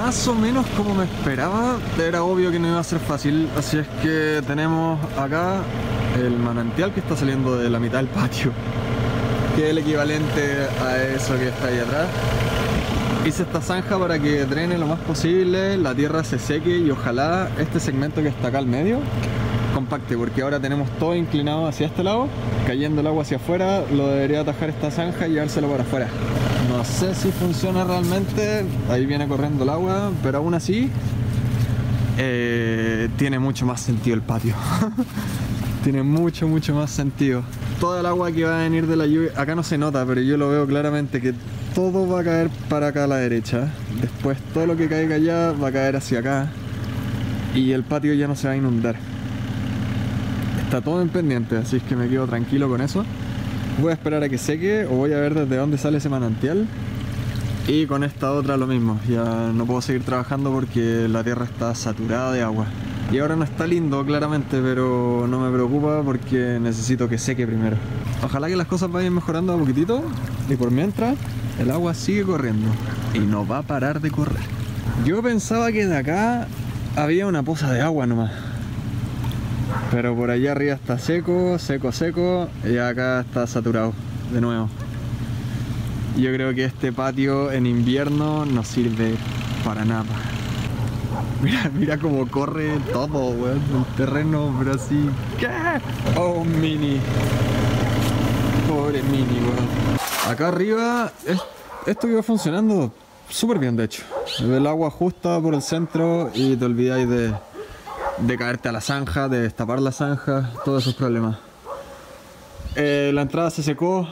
Más o menos como me esperaba. Era obvio que no iba a ser fácil. Así es que tenemos acá el manantial que está saliendo de la mitad del patio. <laughs> Que es el equivalente a eso que está ahí atrás. Hice esta zanja para que drene lo más posible, la tierra se seque y ojalá este segmento que está acá al medio compacte porque ahora tenemos todo inclinado hacia este lado, cayendo el agua hacia afuera, lo debería atajar esta zanja y llevárselo para afuera. No sé si funciona realmente, ahí viene corriendo el agua, pero aún así eh, tiene mucho más sentido el patio. <laughs> tiene mucho, mucho más sentido. Toda el agua que va a venir de la lluvia, acá no se nota, pero yo lo veo claramente que todo va a caer para acá a la derecha. Después todo lo que caiga allá va a caer hacia acá. Y el patio ya no se va a inundar. Está todo en pendiente, así es que me quedo tranquilo con eso. Voy a esperar a que seque o voy a ver desde dónde sale ese manantial. Y con esta otra lo mismo, ya no puedo seguir trabajando porque la tierra está saturada de agua. Y ahora no está lindo claramente, pero no me preocupa porque necesito que seque primero. Ojalá que las cosas vayan mejorando a poquitito y por mientras el agua sigue corriendo y no va a parar de correr. Yo pensaba que de acá había una poza de agua nomás. Pero por allá arriba está seco, seco, seco y acá está saturado de nuevo. Yo creo que este patio en invierno no sirve para nada. <laughs> Mira, mira cómo corre todo, weón. El terreno, pero así. ¿Qué? Oh, Mini. Pobre Mini, weón. Acá arriba, esto iba funcionando súper bien, de hecho. El agua justa por el centro y te olvidáis de, de caerte a la zanja, de destapar la zanja, todos esos problemas. Eh, la entrada se secó,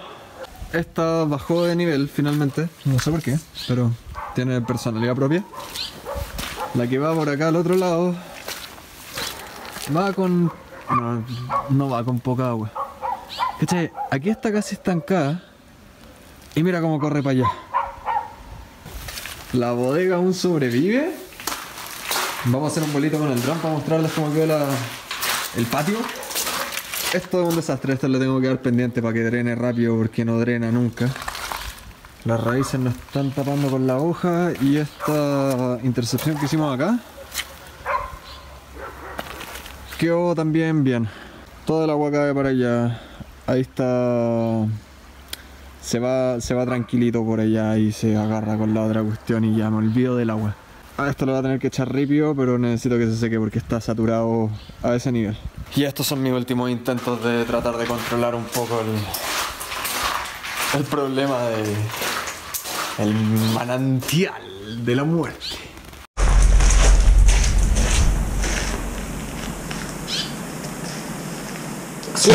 esta bajó de nivel finalmente, no sé por qué, pero tiene personalidad propia. La que va por acá al otro lado va con... no, no va con poca agua. Aquí está casi estancada y mira cómo corre para allá. La bodega aún sobrevive Vamos a hacer un bolito con el drum para mostrarles cómo quedó el patio. Esto es un desastre, esto le tengo que dar pendiente para que drene rápido porque no drena nunca. Las raíces nos están tapando con la hoja y esta intercepción que hicimos acá quedó también bien. Todo el agua cae para allá. Ahí está. Se va, se va tranquilito por allá y se agarra con la otra cuestión y ya me olvido del agua. A esto lo voy a tener que echar ripio, pero necesito que se seque porque está saturado a ese nivel. Y estos son mis últimos intentos de tratar de controlar un poco el, el problema de el manantial de la muerte. Sí.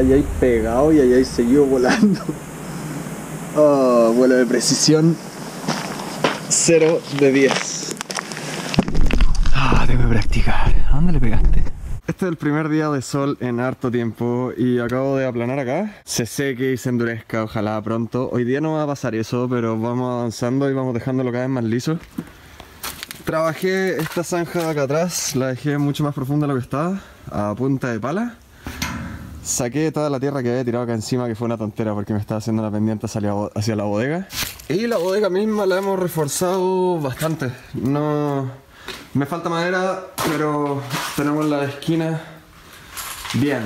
La hayáis pegado y hayáis seguido volando. Oh, <laughs> vuelo de precisión 0 de 10. Ah, tengo que practicar. ¿A dónde le pegaste? Este es el primer día de sol en harto tiempo y acabo de aplanar acá. Se seque y se endurezca, ojalá pronto. Hoy día no va a pasar eso, pero vamos avanzando y vamos dejándolo cada vez más liso. Trabajé esta zanja de acá atrás, la dejé mucho más profunda de lo que estaba, a punta de pala. Saqué toda la tierra que había tirado acá encima, que fue una tontera porque me estaba haciendo una pendiente hacia la, bodega. Y la bodega misma la hemos reforzado bastante. No. Me falta madera, pero tenemos la esquina bien.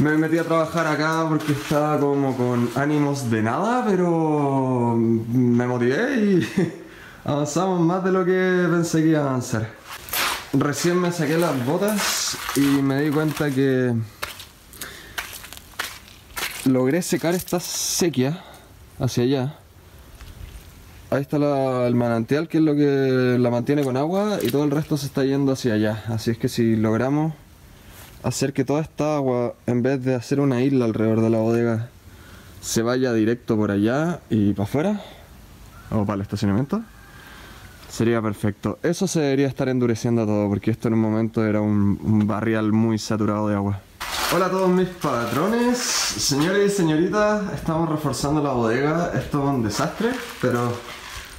Me metí a trabajar acá porque estaba como con ánimos de nada, pero me motivé y <laughs> avanzamos más de lo que pensé que iba a avanzar. Recién me saqué las botas y me di cuenta que logré secar esta sequía hacia allá. Ahí está el manantial que es lo que la mantiene con agua y todo el resto se está yendo hacia allá. Así es que si logramos hacer que toda esta agua, en vez de hacer una isla alrededor de la bodega, se vaya directo por allá y para afuera, o para el estacionamiento, sería perfecto. Eso se debería estar endureciendo todo, porque esto en un momento era un, barrial muy saturado de agua. Hola a todos mis patrones, señores y señoritas, estamos reforzando la bodega, esto es un desastre, pero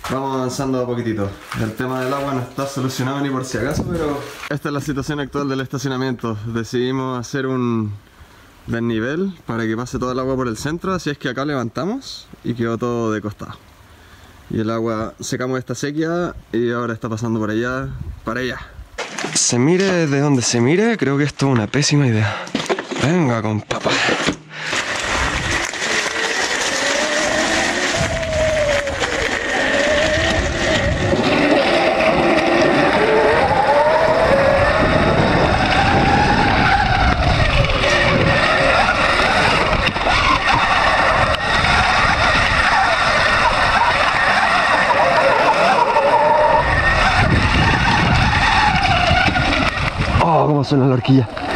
vamos avanzando a poquitito. El tema del agua no está solucionado ni por si acaso, pero esta es la situación actual del estacionamiento. Decidimos hacer un desnivel para que pase todo el agua por el centro, así es que acá levantamos y quedó todo de costado. Y el agua secamos esta sequía y ahora está pasando por allá, para allá. Se mire desde donde se mire, creo que esto es una pésima idea. Venga con papá. Suena la horquilla.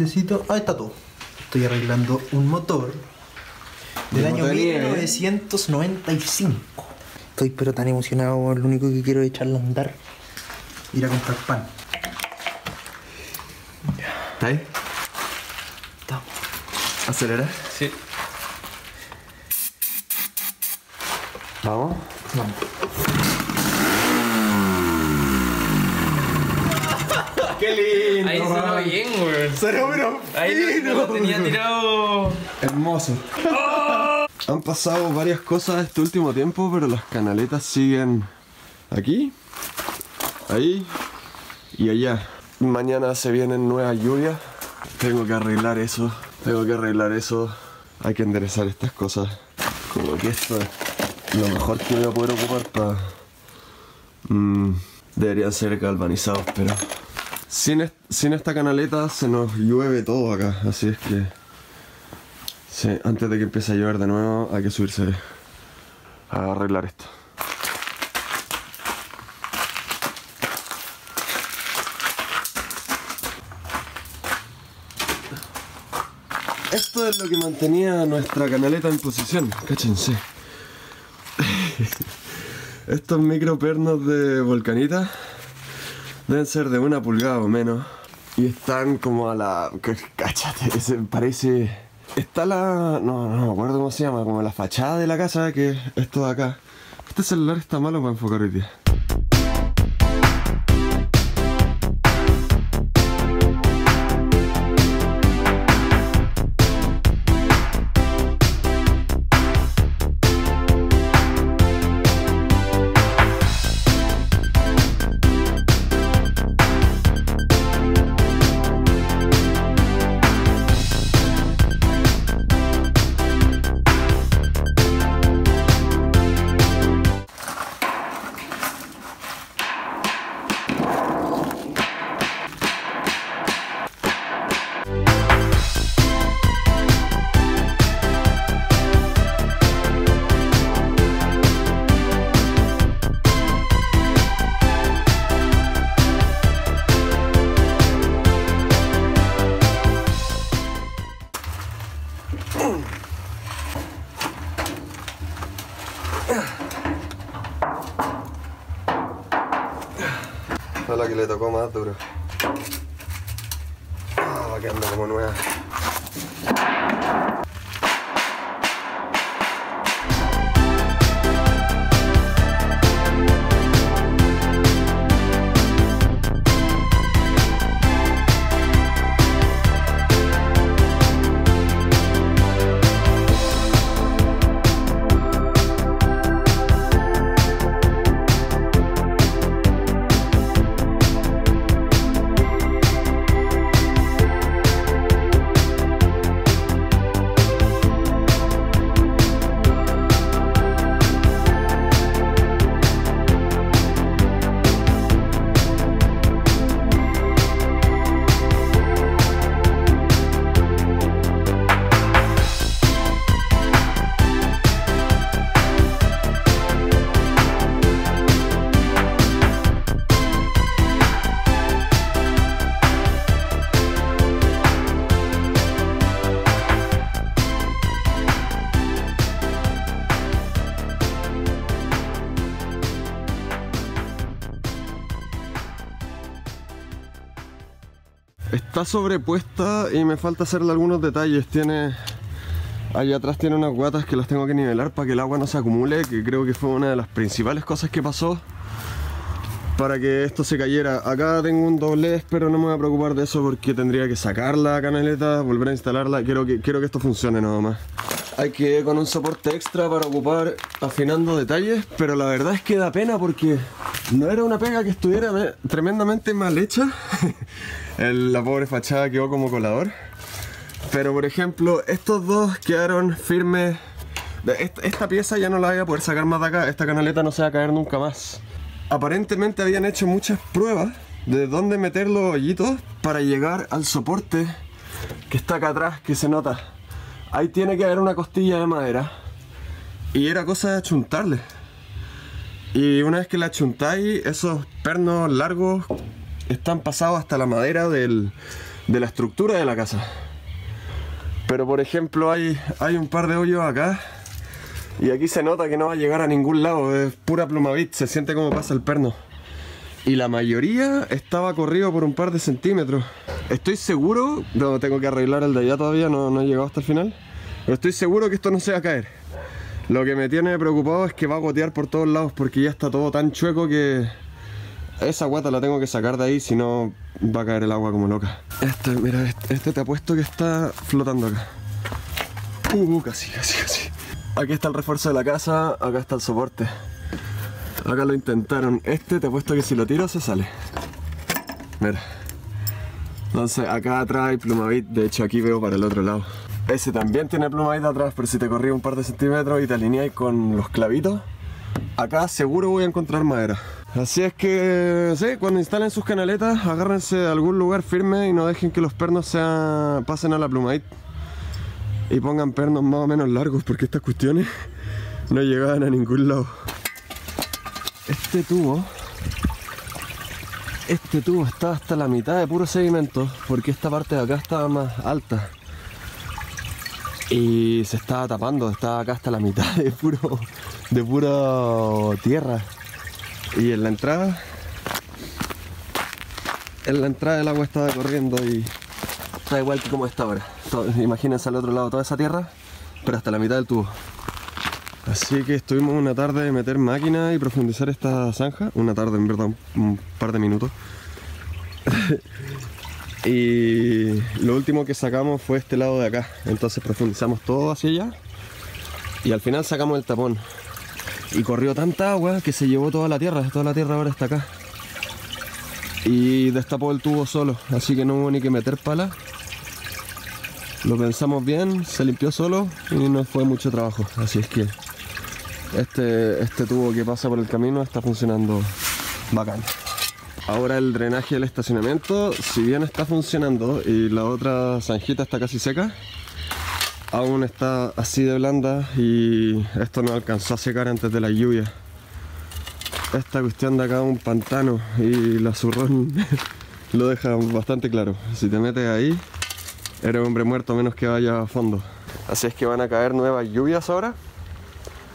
Necesito. Ahí está todo. Estoy arreglando un motor del año motor nieve. 1995. Estoy pero tan emocionado, lo único que quiero es echarlo a andar. Ir a comprar pan. ¿Está ahí? Estamos. ¿Acelera? Sí. Vamos. Vamos. ¡Qué lindo! Ahí sonó bien, weón. Sonó, pero Ahí no lo tenía tirado. Hermoso. Han pasado varias cosas este último tiempo, pero las canaletas siguen aquí, ahí y allá. Mañana se vienen nuevas lluvias. Tengo que arreglar eso. Tengo que arreglar eso. Hay que enderezar estas cosas. Como que esto es lo mejor que voy a poder ocupar para... Mm, deberían ser galvanizados, pero... Sin, est- sin esta canaleta se nos llueve todo acá, así es que... Antes de que empiece a llover de nuevo hay que subirse a arreglar esto. Esto es lo que mantenía nuestra canaleta en posición, cáchense. <laughs> Estos micro pernos de volcanita deben ser de una pulgada o menos. Y están como a la. Cáchate, ese parece. Está la. No, no me acuerdo cómo se llama, como la fachada de la casa, que es esto de acá. Este celular está malo para enfocar hoy día. Quedando como nueva. Está sobrepuesta y me falta hacerle algunos detalles. Tiene. Allá atrás tiene unas guatas que las tengo que nivelar para que el agua no se acumule, que creo que fue una de las principales cosas que pasó para que esto se cayera. Acá tengo un doblez, pero no me voy a preocupar de eso porque tendría que sacar la canaleta, volver a instalarla. Quiero que, quiero que esto funcione nada más. Hay que ir con un soporte extra para ocupar afinando detalles, pero la verdad es que da pena porque no era una pega que estuviera me- tremendamente mal hecha. <laughs> La pobre fachada quedó como colador. Pero por ejemplo, estos dos quedaron firmes. Esta, esta pieza ya no la voy a poder sacar más de acá. Esta canaleta no se va a caer nunca más. Aparentemente habían hecho muchas pruebas de dónde meter los hoyitos para llegar al soporte que está acá atrás, que se nota. Ahí tiene que haber una costilla de madera. Y era cosa de achuntarle. Y una vez que la achuntáis, esos pernos largos están pasados hasta la madera de la estructura de la casa. Pero por ejemplo hay, un par de hoyos acá y aquí se nota que no va a llegar a ningún lado, es pura plumavit, se siente como pasa el perno. Y la mayoría estaba corrido por un par de centímetros. Estoy seguro, tengo que arreglar el de allá todavía, no, no he llegado hasta el final. Pero estoy seguro que esto no se va a caer. Lo que me tiene preocupado es que va a gotear por todos lados porque ya está todo tan chueco que esa guata la tengo que sacar de ahí, si no va a caer el agua como loca. Este, mira, este, este te apuesto que está flotando acá. Uh, casi, casi, casi. Aquí está el refuerzo de la casa, acá está el soporte. Acá lo intentaron. Este te apuesto que si lo tiro se sale. Mira. Entonces acá atrás hay plumavit, de hecho aquí veo para el otro lado. Ese también tiene plumavit atrás, pero si te corrí un par de centímetros y te alineáis con los clavitos, acá seguro voy a encontrar madera. Así es que, sí, cuando instalen sus canaletas, agárrense de algún lugar firme y no dejen que los pernos sean, pasen a la plumavit. Y pongan pernos más o menos largos, porque estas cuestiones no llegaban a ningún lado. Este tubo, este tubo está hasta la mitad de puro sedimento, porque esta parte de acá estaba más alta. Y se estaba tapando, estaba acá hasta la mitad de puro, de pura tierra. Y en la entrada, en la entrada el agua estaba corriendo y está igual que como está ahora. Imagínense al otro lado toda esa tierra, pero hasta la mitad del tubo. Así que estuvimos una tarde de meter máquina y profundizar esta zanja. Una tarde, en verdad, un par de minutos. <laughs> y lo último que sacamos fue este lado de acá. Entonces profundizamos todo hacia allá. Y al final sacamos el tapón. Y corrió tanta agua que se llevó toda la tierra. Toda la tierra ahora está acá. Y destapó el tubo solo. Así que no hubo ni que meter pala. Lo pensamos bien, se limpió solo y no fue mucho trabajo. Así es que este, este tubo que pasa por el camino está funcionando bacán. Ahora el drenaje del estacionamiento, si bien está funcionando y la otra zanjita está casi seca, aún está así de blanda y esto no alcanzó a secar antes de la lluvia. Esta cuestión de acá un pantano y la zurrón <laughs> lo deja bastante claro. Si te metes ahí, eres hombre muerto menos que vaya a fondo. Así es que van a caer nuevas lluvias ahora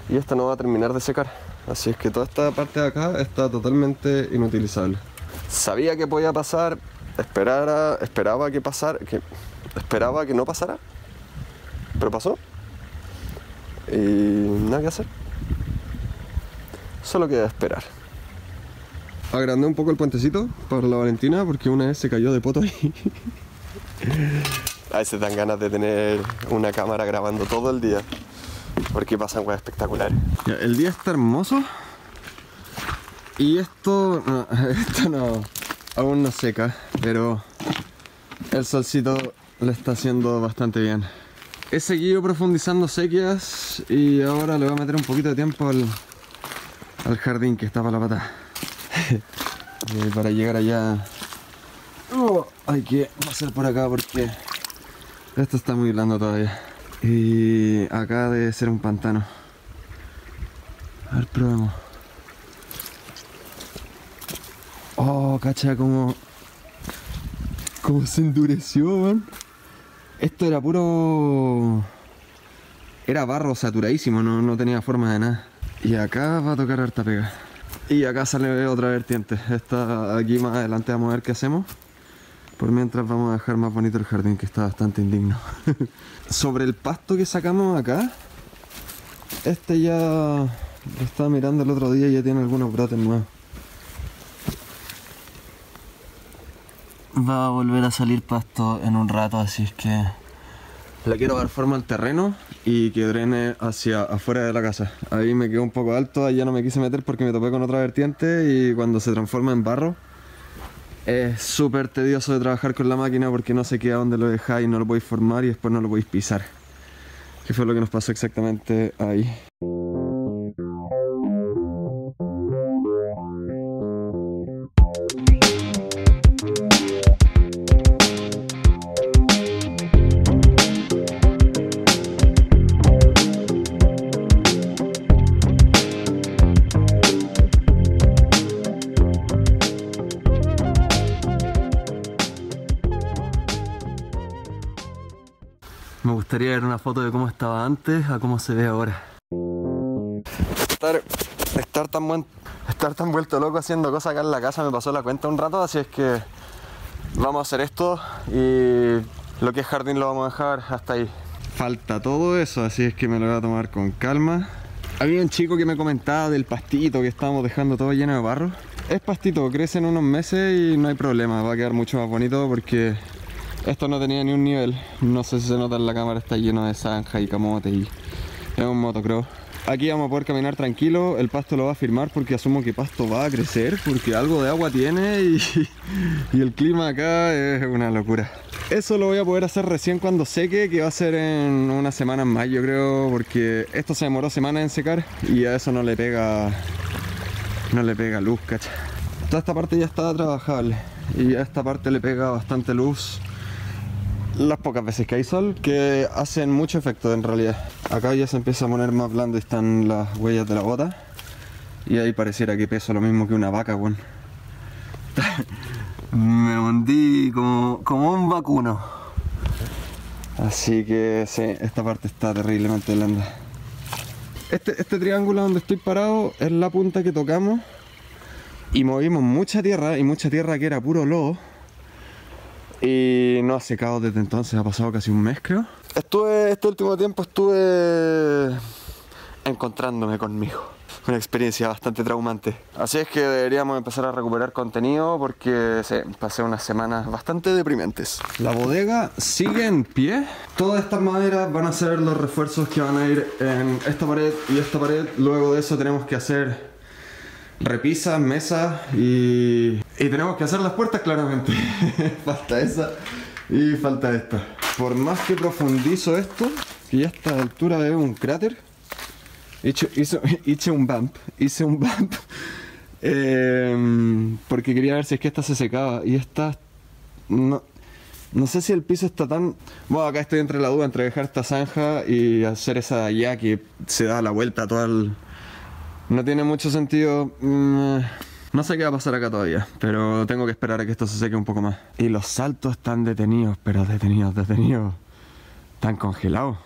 y esta no va a terminar de secar. Así es que toda esta parte de acá está totalmente inutilizable. Sabía que podía pasar, esperara, esperaba que pasara, que esperaba que no pasara, pero pasó. Y nada que hacer. Solo queda esperar. Agrandé un poco el puentecito para la Valentina porque una vez se cayó de poto ahí. <laughs> A veces dan ganas de tener una cámara grabando todo el día. Porque pasan cosas espectaculares. el día está hermoso. Y esto, no, <laughs> esto no, aún no seca, pero el solcito le está haciendo bastante bien. He seguido profundizando sequías y ahora le voy a meter un poquito de tiempo al, jardín que está para la pata. <laughs> Para llegar allá oh, hay que pasar por acá porque esto está muy blando todavía. Y acá debe ser un pantano. A ver, probemos. Oh, cacha como. como se endureció, man. Esto era puro. Era barro saturadísimo, no, no tenía forma de nada. Y acá va a tocar harta pega. Y acá sale otra vertiente. Esta aquí más adelante vamos a ver qué hacemos. Por mientras vamos a dejar más bonito el jardín que está bastante indigno. <laughs> Sobre el pasto que sacamos acá, este ya lo estaba mirando el otro día y ya tiene algunos brotes nuevos. Va a volver a salir pasto en un rato, así es que le quiero dar forma al terreno y que drene hacia afuera de la casa. Ahí me quedó un poco alto, ahí ya no me quise meter porque me topé con otra vertiente y cuando se transforma en barro es súper tedioso de trabajar con la máquina porque no sé qué a dónde lo dejáis, no lo podéis formar y después no lo podéis pisar. Que fue lo que nos pasó exactamente ahí. Ver una foto de cómo estaba antes a cómo se ve ahora. Estar, estar, tan, buen, estar tan vuelto loco haciendo cosas acá en la casa me pasó la cuenta un rato, así es que vamos a hacer esto y lo que es jardín lo vamos a dejar hasta ahí. Falta todo eso, así es que me lo voy a tomar con calma. Había un chico que me comentaba del pastito que estábamos dejando todo lleno de barro. Es pastito, crece en unos meses y no hay problema, va a quedar mucho más bonito porque esto no tenía ni un nivel. No sé si se nota en la cámara, está lleno de zanja y camote y es un motocross. Aquí vamos a poder caminar tranquilo, el pasto lo va a firmar porque asumo que pasto va a crecer porque algo de agua tiene y, <laughs> el clima acá es una locura. Eso lo voy a poder hacer recién cuando seque, que va a ser en unas semanas más yo creo, porque esto se demoró semanas en secar y a eso no le pega no le pega luz, cacha. Toda esta parte ya está trabajable y a esta parte le pega bastante luz las pocas veces que hay sol que hacen mucho efecto en realidad. Acá ya se empieza a poner más blando y están las huellas de la bota. Y ahí pareciera que peso lo mismo que una vaca, weón. <laughs> Me hundí como, como un vacuno. Así que sí, esta parte está terriblemente blanda. Este, este triángulo donde estoy parado es la punta que tocamos. Y movimos mucha tierra y mucha tierra que era puro lodo y no ha secado desde entonces, ha pasado casi un mes creo. Estuve, este último tiempo estuve encontrándome conmigo. Una experiencia bastante traumante. Así es que deberíamos empezar a recuperar contenido porque sí, pasé unas semanas bastante deprimentes. La bodega sigue en pie. Todas estas maderas van a ser los refuerzos que van a ir en esta pared y esta pared. Luego de eso tenemos que hacer repisas, mesas y, y tenemos que hacer las puertas claramente. <laughs> falta esa y falta esta. Por más que profundizo esto, que ya a esta altura veo un cráter, hice, hice, <laughs> hice un bump, hice un bump <laughs> eh, porque quería ver si es que esta se secaba y esta no, no sé si el piso está tan... Bueno, acá estoy entre la duda entre dejar esta zanja y hacer esa de allá que se da la vuelta todo el... No tiene mucho sentido. Mm, no sé qué va a pasar acá todavía, pero tengo que esperar a que esto se seque un poco más. Y los saltos están detenidos, pero detenidos, detenidos. Están congelados.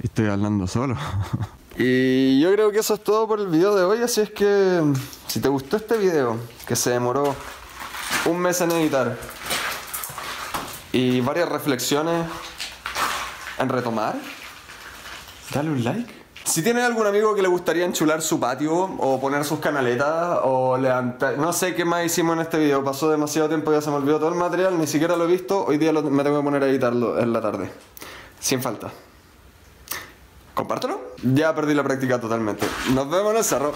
Y estoy hablando solo. <laughs> y yo creo que eso es todo por el video de hoy, así es que si te gustó este video, que se demoró un mes en editar, y varias reflexiones en retomar, dale un like. Si tienes algún amigo que le gustaría enchular su patio o poner sus canaletas o levantar... No sé qué más hicimos en este video, pasó demasiado tiempo, ya se me olvidó todo el material, ni siquiera lo he visto, hoy día me tengo que poner a editarlo en la tarde. Sin falta. Compártelo. Ya perdí la práctica totalmente. Nos vemos en el cerro.